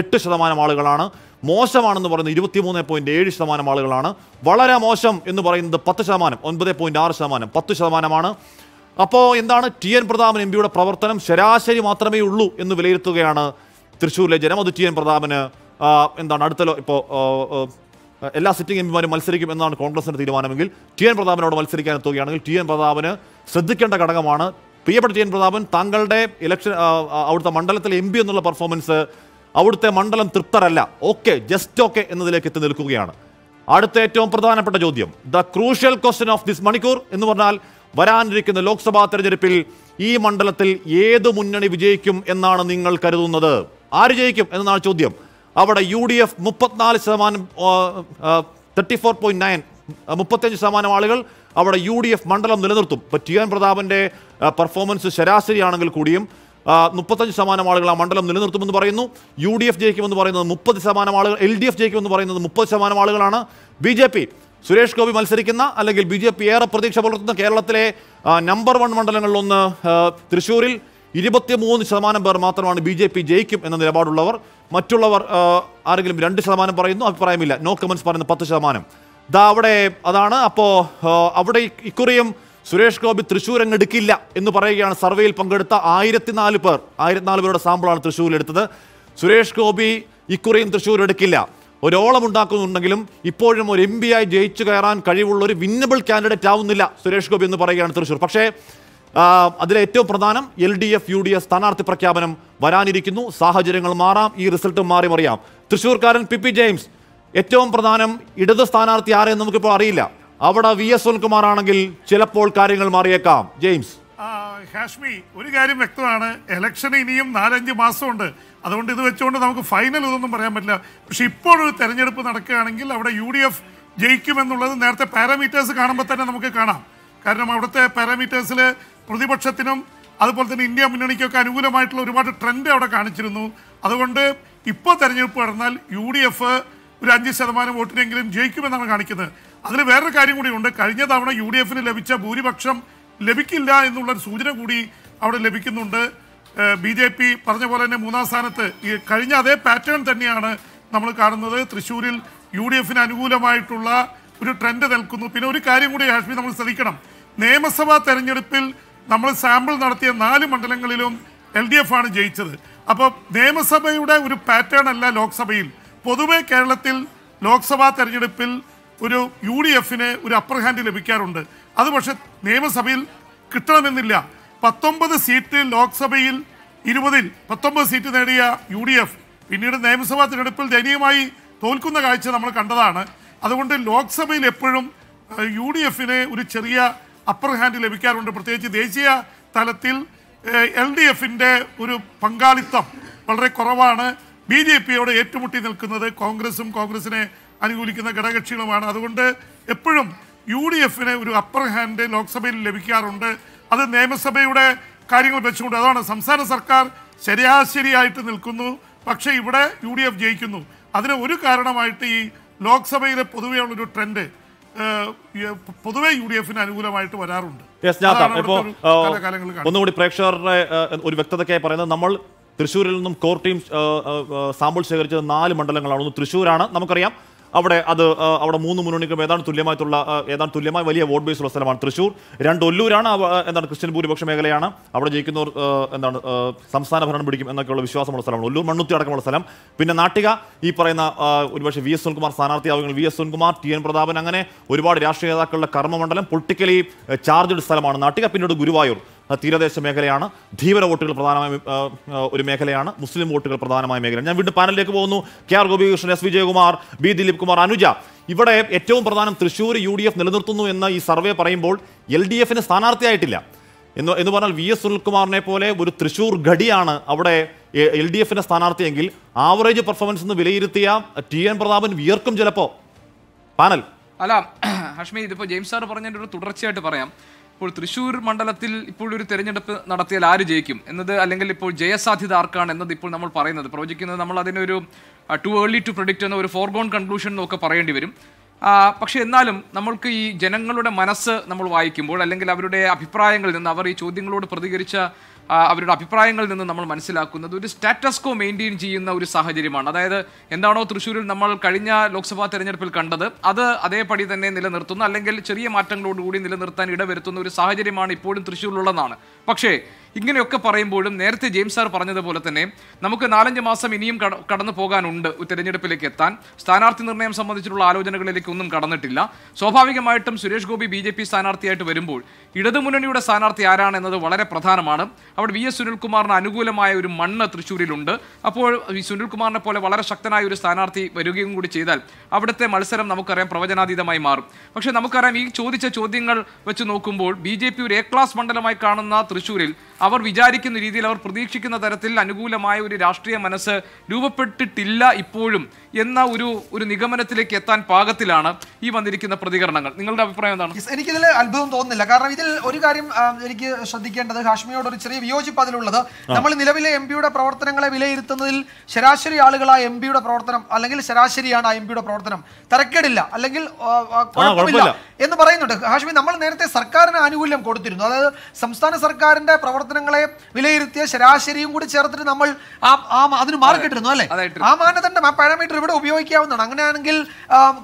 എട്ട് ശതമാനം ആളുകളാണ്. മോശമാണെന്ന് പറയുന്നത് ഇരുപത്തിമൂന്ന് പോയിന്റ് ഏഴ് ശതമാനം ആളുകളാണ്. വളരെ മോശം എന്ന് പറയുന്നത് പത്ത് ശതമാനം ഒൻപത് പോയിന്റ് ആറ് ശതമാനം പത്ത് ശതമാനമാണ്. അപ്പോൾ എന്താണ് ടി എൻ പ്രതാപൻ എം പിയുടെ പ്രവർത്തനം? ശരാശരി മാത്രമേ ഉള്ളൂ എന്ന് വിലയിരുത്തുകയാണ് തൃശ്ശൂരിലെ ജനം. അത് ടി എൻ പ്രതാപന് എന്താണ് അടുത്ത ഇപ്പോൾ എല്ലാ സിറ്റിംഗ് എംപിമാരും മത്സരിക്കും എന്നാണ് കോൺഗ്രസിന്റെ തീരുമാനമെങ്കിൽ ടി എൻ പ്രതാപനോട് മത്സരിക്കാൻ എത്തുകയാണെങ്കിൽ ടി എൻ പ്രതാപന് ശ്രദ്ധിക്കേണ്ട ഘടകമാണ്. പ്രിയപ്പെട്ട ടി എൻ പ്രതാപൻ താങ്കളുടെ ഇലക്ഷൻ അവിടുത്തെ മണ്ഡലത്തിലെ എം എന്നുള്ള പെർഫോമൻസ് അവിടുത്തെ മണ്ഡലം തൃപ്തരല്ല. ഓക്കെ ജസ്റ്റ് ഓക്കെ എന്നതിലേക്ക് എത്തി നിൽക്കുകയാണ്. അടുത്ത ഏറ്റവും പ്രധാനപ്പെട്ട ചോദ്യം. The crucial question of this മണിക്കൂർ എന്ന് പറഞ്ഞാൽ വരാനിരിക്കുന്ന ലോക്സഭാ തെരഞ്ഞെടുപ്പിൽ ഈ മണ്ഡലത്തിൽ ഏത് മുന്നണി വിജയിക്കും എന്നാണ് നിങ്ങൾ കരുതുന്നത്? ആര് ജയിക്കും എന്നതാണ് ചോദ്യം. അവിടെ യു ഡി എഫ് മുപ്പത്തിനാല് ശതമാനം തേർട്ടി ഫോർ പോയിന്റ് നയൻ മുപ്പത്തഞ്ച് ശതമാനം ആളുകൾ അവിടെ യു ഡി എഫ് മണ്ഡലം നിലനിർത്തും. ഇപ്പോൾ ടി എൻ പ്രതാപന്റെ പെർഫോമൻസ് ശരാശരിയാണെങ്കിൽ കൂടിയും മുപ്പത്തഞ്ച് ശതമാനം ആളുകൾ ആ മണ്ഡലം നിലനിർത്തുമെന്ന് പറയുന്നു. യു ഡി എഫ് ജയിക്കുമെന്ന് പറയുന്നത് മുപ്പത് ശതമാനം ആളുകൾ എൽ ഡി എഫ് ജയിക്കുമെന്ന് പറയുന്നത് മുപ്പത് ശതമാനം ആളുകളാണ്. B J P Suresh Gopi മത്സരിക്കുന്ന അല്ലെങ്കിൽ ബി ജെ പി ഏറെ പ്രതീക്ഷ പുലർത്തുന്ന കേരളത്തിലെ നമ്പർ വൺ മണ്ഡലങ്ങളിലൊന്ന് തൃശ്ശൂരിൽ ഇരുപത്തിമൂന്ന് ശതമാനം പേർ മാത്രമാണ് ബി ജെ പി ജയിക്കും എന്ന നിലപാടുള്ളവർ. മറ്റുള്ളവർ ആരെങ്കിലും രണ്ട് ശതമാനം പറയുന്നു അഭിപ്രായമില്ല. നോ കമൻസ് പറയുന്നു പത്ത് ശതമാനം. ദാ അവിടെ അതാണ് അപ്പോൾ അവിടെ ഇക്കുറിയും സുരേഷ് ഗോപി തൃശ്ശൂർ അങ്ങ് എടുക്കില്ല എന്ന് പറയുകയാണ്. സർവേയിൽ പങ്കെടുത്ത ആയിരത്തിനാല് പേർ ആയിരത്തിനാല് പേരുടെ സാമ്പിളാണ് തൃശ്ശൂരിൽ എടുത്തത്. സുരേഷ് ഗോപി ഇക്കുറിയും തൃശ്ശൂർ എടുക്കില്ല. ഒരോളം ഉണ്ടാക്കുന്നുണ്ടെങ്കിലും ഇപ്പോഴും ഒരു എം ആയി ജയിച്ചു കയറാൻ കഴിവുള്ള ഒരു വിന്നബിൾ കാൻഡിഡേറ്റ് ആവുന്നില്ല സുരേഷ് ഗോപി എന്ന് പറയുകയാണ് തൃശ്ശൂർ. പക്ഷേ അതിലെ ഏറ്റവും പ്രധാനം L D F U D F സ്ഥാനാർത്ഥി പ്രഖ്യാപനം വരാനിരിക്കുന്നു. സാഹചര്യങ്ങൾ മാറാം. ഈ റിസൾട്ട് മാറി മറിയാം തൃശ്ശൂർക്കാരൻ പി പി ജെയിംസ് ഏറ്റവും പ്രധാനം ഇടത് സ്ഥാനാർത്ഥി ആരെന്ന് നമുക്കിപ്പോൾ അറിയില്ല. അവിടെ വി എസ് സുനിൽകുമാർ ആണെങ്കിൽ ചിലപ്പോൾ കാര്യങ്ങൾ മാറിയേക്കാം. ജെയിംസ്. ഹാഷ്മി ഒരു കാര്യം വ്യക്തമാണ്. ഇലക്ഷൻ ഇനിയും നാലഞ്ച് മാസമുണ്ട്. അതുകൊണ്ട് ഇത് വെച്ചുകൊണ്ട് നമുക്ക് ഫൈനൽ ഇതൊന്നും പറയാൻ പറ്റില്ല. പക്ഷെ ഇപ്പോഴൊരു തെരഞ്ഞെടുപ്പ് നടക്കുകയാണെങ്കിൽ അവിടെ യു ഡി എഫ് ജയിക്കുമെന്നുള്ളത് നേരത്തെ പാരാമീറ്റേഴ്സ് കാണുമ്പോൾ തന്നെ നമുക്ക് കാണാം. കാരണം അവിടുത്തെ പാരാമീറ്റേഴ്സിൽ പ്രതിപക്ഷത്തിനും അതുപോലെ തന്നെ ഇന്ത്യ മുന്നണിക്കൊക്കെ അനുകൂലമായിട്ടുള്ള ഒരുപാട് ട്രെൻഡ് അവിടെ കാണിച്ചിരുന്നു. അതുകൊണ്ട് ഇപ്പോൾ തെരഞ്ഞെടുപ്പ് നടന്നാൽ യു ഡി എഫ് ഒരു അഞ്ച് ശതമാനം വോട്ടിനെങ്കിലും ജയിക്കുമെന്നാണ് കാണിക്കുന്നത്. അതിൽ വേറൊരു കാര്യം കൂടിയുണ്ട്. കഴിഞ്ഞ തവണ യു ഡി എഫിന് ലഭിച്ച ഭൂരിപക്ഷം ലഭിക്കില്ല എന്നുള്ളൊരു സൂചന കൂടി അവിടെ ലഭിക്കുന്നുണ്ട്. ബി ജെ പി പറഞ്ഞ പോലെ തന്നെ മൂന്നാം സ്ഥാനത്ത്. ഈ കഴിഞ്ഞ അതേ പാറ്റേൺ തന്നെയാണ് നമ്മൾ കാണുന്നത്. തൃശ്ശൂരിൽ യു ഡി എഫിന് അനുകൂലമായിട്ടുള്ള ഒരു ട്രെൻഡ് നിൽക്കുന്നു. പിന്നെ ഒരു കാര്യം കൂടി ഹാഷ്മി നമ്മൾ ശ്രദ്ധിക്കണം. നിയമസഭാ തെരഞ്ഞെടുപ്പിൽ നമ്മൾ സാമ്പിൾ നടത്തിയ നാല് മണ്ഡലങ്ങളിലും എൽ ഡി എഫ് ആണ് ജയിച്ചത്. അപ്പോൾ നിയമസഭയുടെ ഒരു പാറ്റേൺ അല്ല ലോക്സഭയിൽ. പൊതുവെ കേരളത്തിൽ ലോക്സഭാ തെരഞ്ഞെടുപ്പിൽ ഒരു യു ഡി എഫിന് ഒരു അപ്പർ ഹാൻഡ് ലഭിക്കാറുണ്ട്. അത് പക്ഷെ നിയമസഭയിൽ കിട്ടണമെന്നില്ല. പത്തൊമ്പത് സീറ്റ് ലോക്സഭയിൽ ഇരുപതിൽ പത്തൊമ്പത് സീറ്റ് നേടിയ യു ഡി എഫ് പിന്നീട് നിയമസഭാ തിരഞ്ഞെടുപ്പിൽ ദയനീയമായി തോൽക്കുന്ന കാഴ്ച നമ്മൾ കണ്ടതാണ്. അതുകൊണ്ട് ലോക്സഭയിൽ എപ്പോഴും യു ഡി എഫിന് ഒരു ചെറിയ അപ്പർ ഹാൻഡ് ലഭിക്കാറുണ്ട്. പ്രത്യേകിച്ച് ദേശീയ തലത്തിൽ എൽ ഡി എഫിന്റെ ഒരു പങ്കാളിത്തം വളരെ കുറവാണ്. ബി ജെ പിയോട് ഏറ്റുമുട്ടി നിൽക്കുന്നത് കോൺഗ്രസും കോൺഗ്രസിനെ അനുകൂലിക്കുന്ന ഘടകകക്ഷികളുമാണ്. അതുകൊണ്ട് എപ്പോഴും യു ഡി എഫിന് ഒരു അപ്പർ ഹാൻഡ് ലോക്സഭയിൽ ലഭിക്കാറുണ്ട്. അത് നിയമസഭയുടെ കാര്യങ്ങൾ വെച്ചുകൊണ്ട്. അതാണ് സംസ്ഥാന സർക്കാർ ശരിയാശരിയായിട്ട് നിൽക്കുന്നു. പക്ഷേ ഇവിടെ യു ഡി എഫ് ജയിക്കുന്നു. അതിന് ഒരു കാരണമായിട്ട് ഈ ലോക്സഭയിലെ പൊതുവെയുള്ളൊരു ട്രെൻഡ് പൊതുവെ യു ഡി എഫിന് അനുകൂലമായിട്ട് വരാറുണ്ട്. ഇപ്പോൾ. ഒന്നുകൂടി പ്രേക്ഷകരുടെ ഒരു വ്യക്തതയ്ക്കായി പറയുന്നത് നമ്മൾ തൃശ്ശൂരിൽ നിന്നും കോർ ടീം സാമ്പിൾ ശേഖരിച്ചത് നാല് മണ്ഡലങ്ങളാണ്. ഒന്ന് തൃശ്ശൂരാണ് നമുക്കറിയാം. അവിടെ അത് അവിടെ മൂന്ന് മുന്നണിക്കും ഏതാണ്ട് തുല്യമായിട്ടുള്ള ഏതാണ് തുല്യമായ വലിയ വോട്ട് ബേസ് ഉള്ള സ്ഥലമാണ് തൃശ്ശൂർ രണ്ട് ഒല്ലൂരാണ് എന്താണ് ക്രിസ്ത്യൻ ഭൂരിപക്ഷ മേഖലയാണ്. അവിടെ ജയിക്കുന്നവർ എന്താണ് സംസ്ഥാന ഭരണം പിടിക്കും എന്നൊക്കെയുള്ള വിശ്വാസമുള്ള സ്ഥലമാണ്. ഒല്ലൂർ മണ്ണുത്തി അടക്കമുള്ള സ്ഥലം. പിന്നെ നാട്ടിക ഈ പറയുന്ന ഒരുപക്ഷെ V S Sunilkumar സ്ഥാനാർത്ഥിയാവുകയും V S Sunilkumar T N Prathapan അങ്ങനെ ഒരുപാട് രാഷ്ട്രീയ നേതാക്കളുടെ കർമ്മമണ്ഡലം പൊളിറ്റിക്കലി ചാർജ്ഡ് സ്ഥലമാണ്. നാട്ടിക പിന്നീട് ഗുരുവായൂർ. തീരദേശ മേഖലയാണ്. ധീവര വോട്ടുകൾ പ്രധാനമായും ഒരു മേഖലയാണ്. മുസ്ലിം വോട്ടുകൾ പ്രധാനമായ മേഖല ഞാൻ വീണ്ടും പാനലിലേക്ക് പോകുന്നു. K R Gopikrishnan S Vijayakumar B Dileep Kumar Anuja. ഇവിടെ ഏറ്റവും പ്രധാനം തൃശ്ശൂർ യു ഡി എഫ് നിലനിർത്തുന്നു എന്ന ഈ സർവേ പറയുമ്പോൾ എൽ ഡി എഫിന് സ്ഥാനാർത്ഥിയായിട്ടില്ല. എന്ന് എന്ന് പറഞ്ഞാൽ വി എസ് സുനിൽകുമാറിനെ പോലെ ഒരു തൃശ്ശൂർ ഘടിയാണ് അവിടെ എൽ ഡി എഫിന്റെ സ്ഥാനാർത്ഥിയെങ്കിൽ ആവറേജ് പെർഫോമൻസ് എന്ന് വിലയിരുത്തിയ ടി എൻ പ്രതാപൻ വിയർക്കും ചിലപ്പോ. പാനൽ. അല്ല ഹഷ്മി ഇതിപ്പോൾ ജെയിംസ് സാർ പറഞ്ഞതിന്റെ ഒരു തുടർച്ചയായിട്ട് പറയാം. ഇപ്പോൾ തൃശ്ശൂർ മണ്ഡലത്തിൽ ഇപ്പോൾ ഒരു തെരഞ്ഞെടുപ്പ് നടത്തിയാൽ ആര് ജയിക്കും? എന്നത് അല്ലെങ്കിൽ ഇപ്പോൾ ജയസാധ്യത ആർക്കാണ് എന്നത് ഇപ്പോൾ നമ്മൾ പറയുന്നത്. പ്രവചിക്കുന്നത് നമ്മൾ അതിനൊരു ടു ഏർലി ടു പ്രൊഡിക്റ്റ് എന്ന ഒരു ഫോർഗോൺ കൺക്ലൂഷൻ എന്നൊക്കെ പറയേണ്ടി വരും. പക്ഷേ എന്നാലും നമ്മൾക്ക് ഈ ജനങ്ങളുടെ മനസ്സ് നമ്മൾ വായിക്കുമ്പോൾ അല്ലെങ്കിൽ അവരുടെ അഭിപ്രായങ്ങളിൽ നിന്ന് അവർ ഈ ചോദ്യങ്ങളോട് പ്രതികരിച്ച അവരുടെ അഭിപ്രായങ്ങളിൽ നിന്ന് നമ്മൾ മനസ്സിലാക്കുന്നത് ഒരു സ്റ്റാറ്റസ്കോ മെയിന്റെയിൻ ചെയ്യുന്ന ഒരു സാഹചര്യമാണ്. അതായത് എന്താണോ തൃശ്ശൂരിൽ നമ്മൾ കഴിഞ്ഞ ലോക്സഭാ തെരഞ്ഞെടുപ്പിൽ കണ്ടത് അത് അതേപടി തന്നെ നിലനിർത്തുന്നു അല്ലെങ്കിൽ ചെറിയ മാറ്റങ്ങളോടുകൂടി നിലനിർത്താൻ ഇടവരുത്തുന്ന ഒരു സാഹചര്യമാണ് ഇപ്പോഴും തൃശ്ശൂരിലുള്ളതാണ്. പക്ഷേ ഇങ്ങനെയൊക്കെ പറയുമ്പോഴും നേരത്തെ ജെയിംസ് സാർ പറഞ്ഞതുപോലെ തന്നെ നമുക്ക് നാലഞ്ച് മാസം ഇനിയും കടന്നു പോകാനുണ്ട് തെരഞ്ഞെടുപ്പിലേക്ക് എത്താൻ. സ്ഥാനാർത്ഥി നിർണയം സംബന്ധിച്ചിട്ടുള്ള ആലോചനകളിലേക്ക് ഒന്നും കടന്നിട്ടില്ല. സ്വാഭാവികമായിട്ടും Suresh Gopi B J P സ്ഥാനാർത്ഥിയായിട്ട് വരുമ്പോൾ ഇടതുമുന്നണിയുടെ സ്ഥാനാർത്ഥി ആരാണ് എന്നത് വളരെ പ്രധാനമാണ്. അവിടെ വി എസ് സുനിൽകുമാറിന് അനുകൂലമായ ഒരു മണ്ണ് തൃശ്ശൂരിലുണ്ട്. അപ്പോൾ ഈ സുനിൽകുമാറിനെ പോലെ വളരെ ശക്തനായ ഒരു സ്ഥാനാർത്ഥി വരികയും കൂടി ചെയ്താൽ അവിടുത്തെ മത്സരം നമുക്കറിയാം പ്രവചനാതീതമായി മാറും. പക്ഷേ നമുക്കറിയാം ഈ ചോദിച്ച ചോദ്യങ്ങൾ വെച്ച് നോക്കുമ്പോൾ ബി ജെ പി ഒരു എ ക്ലാസ് മണ്ഡലമായി കാണുന്ന തൃശ്ശൂരിൽ അവർ വിചാരിക്കുന്ന രീതിയിൽ അവർ പ്രതീക്ഷിക്കുന്ന തരത്തിൽ അനുകൂലമായ ഒരു രാഷ്ട്രീയ മനസ്സ് രൂപപ്പെട്ടിട്ടില്ല ഇപ്പോഴും എന്ന ഒരു ഒരു നിഗമനത്തിലേക്ക് എത്താൻ പാകത്തിലാണ് ഈ വന്നിരിക്കുന്ന പ്രതികരണങ്ങൾ. നിങ്ങളുടെ അഭിപ്രായം എന്താണ്? എനിക്കിതിൽ അത്ഭുതം തോന്നുന്നില്ല. കാരണം ഇതിൽ ഒരു കാര്യം എനിക്ക് ശ്രദ്ധിക്കേണ്ടത് ഹാഷ്മിയോട് ഒരു ചെറിയ വിയോജിപ്പ് അതിലുള്ളത്. നമ്മൾ നിലവിലെ എം പിയുടെ പ്രവർത്തനങ്ങളെ വിലയിരുത്തുന്നതിൽ ശരാശരി ആളുകൾ ആ എം പിയുടെ പ്രവർത്തനം അല്ലെങ്കിൽ ശരാശരിയാണ് ആ എം പിയുടെ പ്രവർത്തനം തരക്കേടില്ല അല്ലെങ്കിൽ കുഴപ്പമില്ല. എന്ന് പറയുന്നുണ്ട്. ഹാഷ്മി നമ്മൾ നേരത്തെ സർക്കാരിന് ആനുകൂല്യം കൊടുത്തിരുന്നു. അതായത് സംസ്ഥാന സർക്കാരിന്റെ പ്രവർത്തനങ്ങളെ വിലയിരുത്തിയ ശരാശരിയും കൂടി ചേർത്തിട്ട് നമ്മൾ ആ അതിന് മാർക്കിട്ടിരുന്നു അല്ലേ? ആ മാനദണ്ഡം ആ പാരാമീറ്റർ ഇവിടെ ഉപയോഗിക്കാവുന്നതാണ്. അങ്ങനെയാണെങ്കിൽ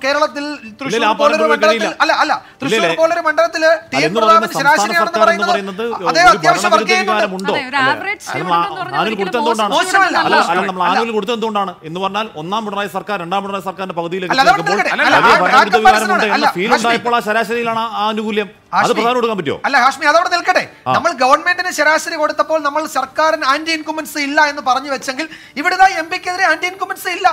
കേരളത്തിൽ തൃശ്ശൂർ പോലൊരു മണ്ഡലത്തിൽ അല്ല അല്ല. തൃശ്ശൂർ? പോലൊരു മണ്ഡലത്തിൽ ടി പ്രതാപൻ ശരാശരിയാണെന്ന് പറയുന്നത് ഒരു അത്യാവശ്യം വർക്ക് ചെയ്യുന്നുണ്ട് അത് എന്തുകൊണ്ടാണ് എന്ന് പറഞ്ഞാൽ ഒന്നാം പിണറായി സർക്കാർ രണ്ടാം പിണറായി സർക്കാരിന്റെ പകുതിയിലേക്ക് ഫീൽ. ഉണ്ടായപ്പോൾ ആ ശരാശരിയിലാണ് ആനുകൂല്യം. അത്. പ്രധാനം കൊടുക്കാൻ പറ്റുമോ? അല്ല ഹാഷ്മി അതവിടെ നിൽക്കട്ടെ. നമ്മൾ ഗവൺമെന്റിന് ശരാശരി കൊടുത്തപ്പോൾ നമ്മൾ സർക്കാരിന് ആന്റി ഇൻകുമൻസ് ഇല്ല എന്ന് പറഞ്ഞു വെച്ചെങ്കിൽ ഇവിടെ എം പിക്കെതിരെ ആന്റി ഇൻകുമൻസ് ഇല്ല.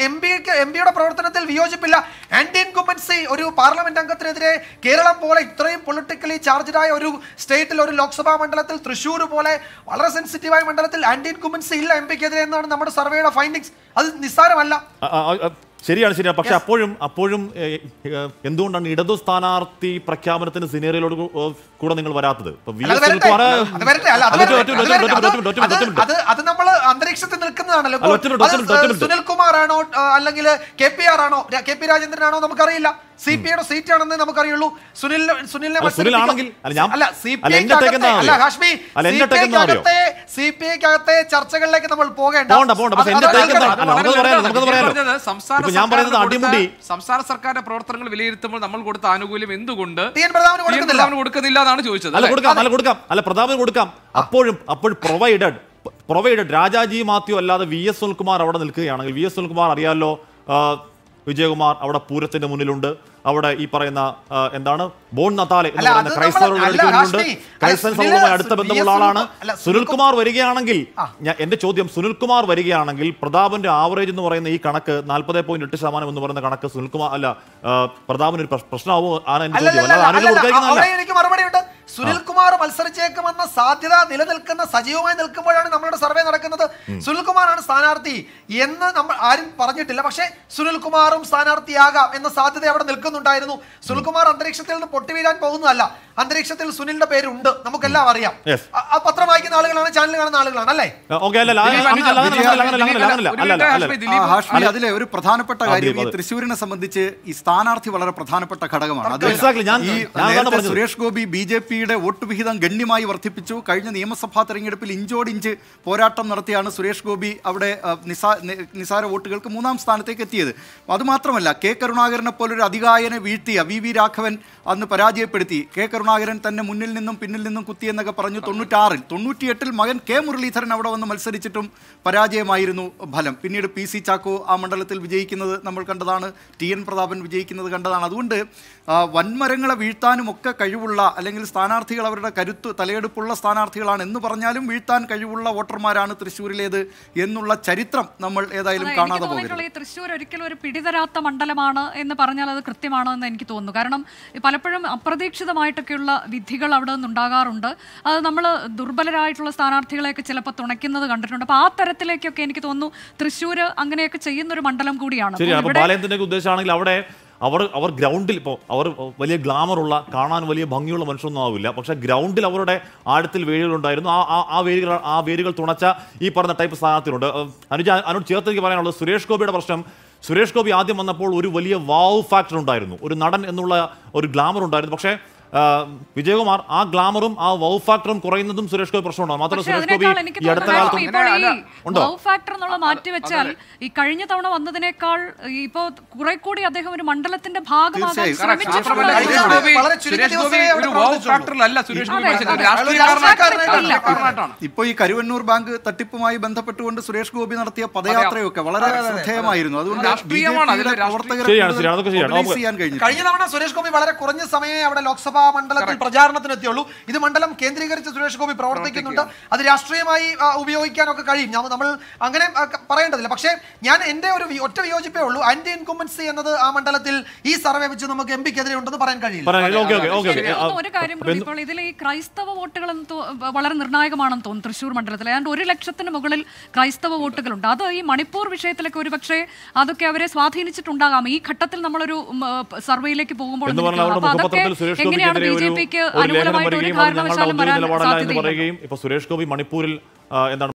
എം പിക്ക് എം പിയുടെ പ്രവർത്തനത്തിൽ വിയോജിപ്പില്ല. ആന്റി ഇൻകുമൻസി ഒരു പാർലമെന്റ് അംഗത്തിനെതിരെ കേരളം പോലെ ഇത്രയും പൊളിറ്റിക്കലി ചാർജഡായ ഒരു സ്റ്റേറ്റിൽ ഒരു ലോക്സഭാ മണ്ഡലത്തിൽ തൃശ്ശൂർ പോലെ വളരെ സെൻസിറ്റീവായ മണ്ഡലത്തിൽ ആന്റി ഇൻകുമൻസി ഇല്ല എം പിക്കെതിരെ എന്നാണ് നമ്മുടെ സർവേയുടെ ഫൈൻഡിങ്സ് അത് നിസ്സാരമല്ല. ശരിയാണ് ശരിയാണ്. പക്ഷെ അപ്പോഴും അപ്പോഴും എന്തുകൊണ്ടാണ് ഇടതു സ്ഥാനാർത്ഥി പ്രഖ്യാപനത്തിന് ഏ, കൂടെ നിങ്ങൾ വരാത്തത്. അത് നമ്മൾ അന്തരീക്ഷത്തിൽ നിൽക്കുന്നതാണല്ലോ. അല്ല, ഒറ്റ മിനിറ്റ്, ഒറ്റ മിനിറ്റ്, ഒറ്റ മിനിറ്റ്. സുനിൽ കുമാർ ആണോ അല്ലെങ്കിൽ കെ പി ആർ ആണോ കെ പി രാജേന്ദ്രൻ ആണോ നമുക്കറിയില്ല. സി പി ഐയുടെ സീറ്റ് ആണെന്ന് നമുക്കറിയുള്ളൂ. സുനിൽ സുനിലിനെ സി പി പി ഐക്കകത്തെ ചർച്ചകളിലേക്ക് നമ്മൾ പോകേണ്ട. ഞാൻ പറയുന്നത് അടിമുടി സംസ്ഥാന സർക്കാരിന്റെ പ്രവർത്തനങ്ങൾ വിലയിരുത്തുമ്പോൾ നമ്മൾ കൊടുത്ത ആനുകൂല്യം എന്തുകൊണ്ട്? കൊടുക്കുന്നില്ല. എന്നാണ് ചോദിച്ചത്. അല്ല? കൊടുക്കാം അല്ല കൊടുക്കാം. അല്ല പ്രതാപന് കൊടുക്കാം. അപ്പോഴും അപ്പോഴും പ്രൊവൈഡഡ് പ്രൊവൈഡഡ് രാജാജി മാത്യു അല്ലാതെ വി എസ് സുനിൽകുമാർ അവിടെ നിൽക്കുകയാണെങ്കിൽ വി എസ് സുനിൽകുമാർ അറിയാമല്ലോ വിജയകുമാർ അവിടെ പൂരത്തിന്റെ മുന്നിലുണ്ട്. അവിടെ ഈ പറയുന്ന എന്താണ്? ബോൺ നത്താലെ എന്ന് പറയുന്ന ക്രൈസ്തവരുണ്ട് ക്രൈസ്തവരുടെ ക്രൈസ്തവ സമൂഹവുമായി അടുത്ത ബന്ധമുള്ള ആളാണ് സുനിൽ സുനിൽകുമാർ വരികയാണെങ്കിൽ എന്റെ ചോദ്യം സുനിൽകുമാർ വരികയാണെങ്കിൽ പ്രതാപന്റെ ആവറേജ് എന്ന് പറയുന്ന ഈ കണക്ക് നാൽപ്പത് പോയിന്റ് എട്ട് ശതമാനം എന്ന് പറയുന്ന കണക്ക് സുനിൽകുമാർ അല്ല പ്രതാപൻ പ്രതാപന് ഒരു പ്രശ്നമാവും ആണ് എന്റെ ചോദ്യം. സുനിൽകുമാർ മത്സരിച്ചേക്കുമെന്ന സാധ്യത നിലനിൽക്കുന്ന സജീവമായി നിൽക്കുമ്പോഴാണ് നമ്മളുടെ സർവേ നടക്കുന്നത്. സുനിൽകുമാറാണ് സ്ഥാനാർത്ഥി. എന്ന് നമ്മൾ ആരും പറഞ്ഞിട്ടില്ല. പക്ഷേ സുനിൽകുമാറും സ്ഥാനാർത്ഥിയാകാം എന്ന സാധ്യത അവിടെ നിൽക്കുന്നുണ്ടായിരുന്നു. സുനിൽകുമാർ അന്തരീക്ഷത്തിൽ നിന്ന് പൊട്ടിവീഴാൻ പോകുന്നതല്ല. അന്തരീക്ഷത്തിൽ സുനിലിന്റെ പേരുണ്ട്. നമുക്കെല്ലാം അറിയാം. ആ- പത്രം വായിക്കുന്ന ആളുകളാണ് ചാനൽ കാണുന്ന ആളുകളാണ് അല്ലേ? അതിലെ ഒരു പ്രധാനപ്പെട്ട കാര്യം ഈ. തൃശ്ശൂരിനെ സംബന്ധിച്ച് ഈ സ്ഥാനാർത്ഥി വളരെ പ്രധാനപ്പെട്ട ഘടകമാണ്. സുരേഷ് ഗോപി ബി ജെ പിയുടെ വോട്ട് വിഹിതം ഗണ്യമായി വർദ്ധിപ്പിച്ചു. കഴിഞ്ഞ നിയമസഭാ തെരഞ്ഞെടുപ്പിൽ ഇഞ്ചോടിഞ്ച് പോരാട്ടം നടത്തിയാണ് സുരേഷ് ഗോപി അവിടെ നിസാ നിസാര വോട്ടുകൾക്ക് മൂന്നാം സ്ഥാനത്തേക്ക് എത്തിയത്. അതുമാത്രമല്ല കെ കരുണാകരനെ പോലൊരു അധികായനെ വീഴ്ത്തിയ വി വി രാഘവൻ അന്ന് പരാജയപ്പെടുത്തി. കെ കരുണാകരൻ തന്നെ മുന്നിൽ നിന്നും പിന്നിൽ നിന്നും കുത്തി എന്നൊക്കെ പറഞ്ഞു തൊണ്ണൂറ്റാറിൽ. തൊണ്ണൂറ്റിയെട്ടിൽ മകൻ കെ മുരളീധരൻ അവിടെ വന്ന് മത്സരിച്ചിട്ടും പരാജയമായിരുന്നു ഫലം. പിന്നീട് പി സി ചാക്കോ ആ മണ്ഡലത്തിൽ വിജയിക്കുന്നത് നമ്മൾ കണ്ടതാണ്. ടി എൻ പ്രതാപൻ വിജയിക്കുന്നത് കണ്ടതാണ്. അതുകൊണ്ട് വൻമരങ്ങളെ വീഴ്ത്താനും ഒക്കെ കഴിവുള്ള അല്ലെങ്കിൽ സ്ഥാനാർത്ഥികൾ അവരുടെ കരുത്ത് തലയെടുപ്പുള്ള സ്ഥാനാർത്ഥികളാണ് എന്ന് പറഞ്ഞാലും വീഴ്ത്താൻ കഴിവുള്ള വോട്ടർമാരാണ് തൃശ്ശൂരിലേത് എന്നുള്ള ചരിത്രം നമ്മൾ ഏതായാലും അതെ, കാണാതെ പോകരുത് ഈ തൃശ്ശൂർ ഒരിക്കലും ഒരു പിടിതരാത്ത മണ്ഡലമാണ് എന്ന് പറഞ്ഞാൽ അത് കൃത്യമാണോ എന്ന് എനിക്ക് തോന്നുന്നു. കാരണം പലപ്പോഴും അപ്രതീക്ഷിതമായിട്ടൊക്കെയുള്ള വിധികൾ അവിടെ നിന്നുണ്ടാകാറുണ്ട്. അത് നമ്മൾ ദുർബലരായിട്ടുള്ള സ്ഥാനാർത്ഥികളെയൊക്കെ ചിലപ്പോൾ തുണയ്ക്കുന്നത് കണ്ടിട്ടുണ്ട്. അപ്പോൾ ആ തരത്തിലേക്കൊക്കെ എനിക്ക് തോന്നുന്നു തൃശ്ശൂർ അങ്ങനെയൊക്കെ ചെയ്യുന്ന ഒരു മണ്ഡലം കൂടിയാണ്. അപ്പോൾ ശരിയാണ് അപ്പൊ ഉദ്ദേശമാണെങ്കിൽ അവിടെ അവർ അവർ ഗ്രൗണ്ടിൽ ഇപ്പോൾ അവർ വലിയ ഗ്ലാമറുള്ള കാണാൻ വലിയ ഭംഗിയുള്ള മനുഷ്യരൊന്നും ആവില്ല. പക്ഷേ ഗ്രൗണ്ടിൽ അവരുടെ ആഴത്തിൽ വേരുകളുണ്ടായിരുന്നു. ആ ആ- ആ വേരുകൾ ആ വേരുകൾ തുണച്ച ഈ പറഞ്ഞ ടൈപ്പ് സ്ഥാനത്തിനുണ്ട് അനുജ അനുജ് ചേർത്ത് എനിക്ക് പറയാനുള്ളത് സുരേഷ് ഗോപിയുടെ പ്രശ്നം. സുരേഷ് ഗോപി ആദ്യം വന്നപ്പോൾ ഒരു വലിയ വാവ് ഫാക്ടർ ഉണ്ടായിരുന്നു. ഒരു നടൻ എന്നുള്ള ഒരു ഗ്ലാമർ ഉണ്ടായിരുന്നു. പക്ഷേ വിജയകുമാർ ആ ഗ്ലാമറും ആ വൗ ഫാക്ടറും കുറയുന്നതും സുരേഷ് ഗോപി പ്രശ്നമുണ്ടാകും മാത്രമല്ല സുരേഷ് ഗോപി ഈ അടുത്ത തോന്നുന്നു കാലത്തും ഈ ഉണ്ടോ? വൗ ഫാക്ടർ എന്നുള്ള മാറ്റി വെച്ചാൽ ഈ കഴിഞ്ഞ തവണ വന്നതിനേക്കാൾ ഇപ്പോ കുറെ കൂടി അദ്ദേഹം ഒരു മണ്ഡലത്തിന്റെ ഭാഗമാകാൻ ഇപ്പോൾ ഈ കരുവന്നൂർ ബാങ്ക് തട്ടിപ്പുമായി ബന്ധപ്പെട്ടുകൊണ്ട് സുരേഷ് ഗോപി നടത്തിയ പദയാത്രയൊക്കെ വളരെ ശ്രദ്ധേയമായിരുന്നു. അതുകൊണ്ട് രാഷ്ട്രീയമാണ്, പ്രവർത്തകരെ കഴിഞ്ഞു കഴിഞ്ഞ തവണ സുരേഷ് ഗോപി വളരെ കുറഞ്ഞ സമയമേ അവിടെ ലോക്സഭാ മണ്ഡലത്തിൽ പ്രചാരണത്തിനെത്തിയുള്ളൂ. ഇത് മണ്ഡലം കേന്ദ്രീകരിച്ച് സുരേഷ് ഗോപി പ്രവർത്തിക്കുന്നുണ്ട്. അത് രാഷ്ട്രീയമായി ഉപയോഗിക്കാനൊക്കെ കഴിയും. ഞാൻ നമ്മൾ അങ്ങനെ പറയേണ്ടതില്ല. പക്ഷേ ഞാൻ എന്റെ ഒരു ഒറ്റ വിയോജിപ്പേ ഉള്ളൂ. ആന്റി ഇൻകുമ്പൻസി എന്നത് ആ മണ്ഡലത്തിൽ ഈ സർവേ വെച്ച് നമുക്ക് എം പിക്കെതിരെ ഉണ്ടെന്ന് പറയാൻ കഴിയില്ല. ഒരു കാര്യം ഇപ്പോൾ ഇതിൽ ഈ ക്രൈസ്തവ വോട്ടുകൾ വളരെ നിർണായകമാണെന്ന് തോന്നുന്നു തൃശ്ശൂർ മണ്ഡലത്തിൽ. ഏതാണ്ട് ഒരു ലക്ഷത്തിന് മുകളിൽ ക്രൈസ്തവ വോട്ടുകളുണ്ട്. അത് ഈ മണിപ്പൂർ വിഷയത്തിലൊക്കെ ഒരു പക്ഷേ അതൊക്കെ അവരെ സ്വാധീനിച്ചിട്ടുണ്ടാകാം. ഈ ഘട്ടത്തിൽ നമ്മളൊരു സർവേയിലേക്ക് പോകുമ്പോൾ അതൊക്കെ എങ്ങനെയാണ് ഗോപിക്കെതിരെ ബി ഒരു ജെ പിക്ക് അനുകൂലമായിട്ട് ഒരു കാരണവശാലും വരാൻ സാധ്യതയില്ല. പറയുകയും ഇപ്പൊ സുരേഷ് ഗോപി മണിപ്പൂരിൽ എന്താണ്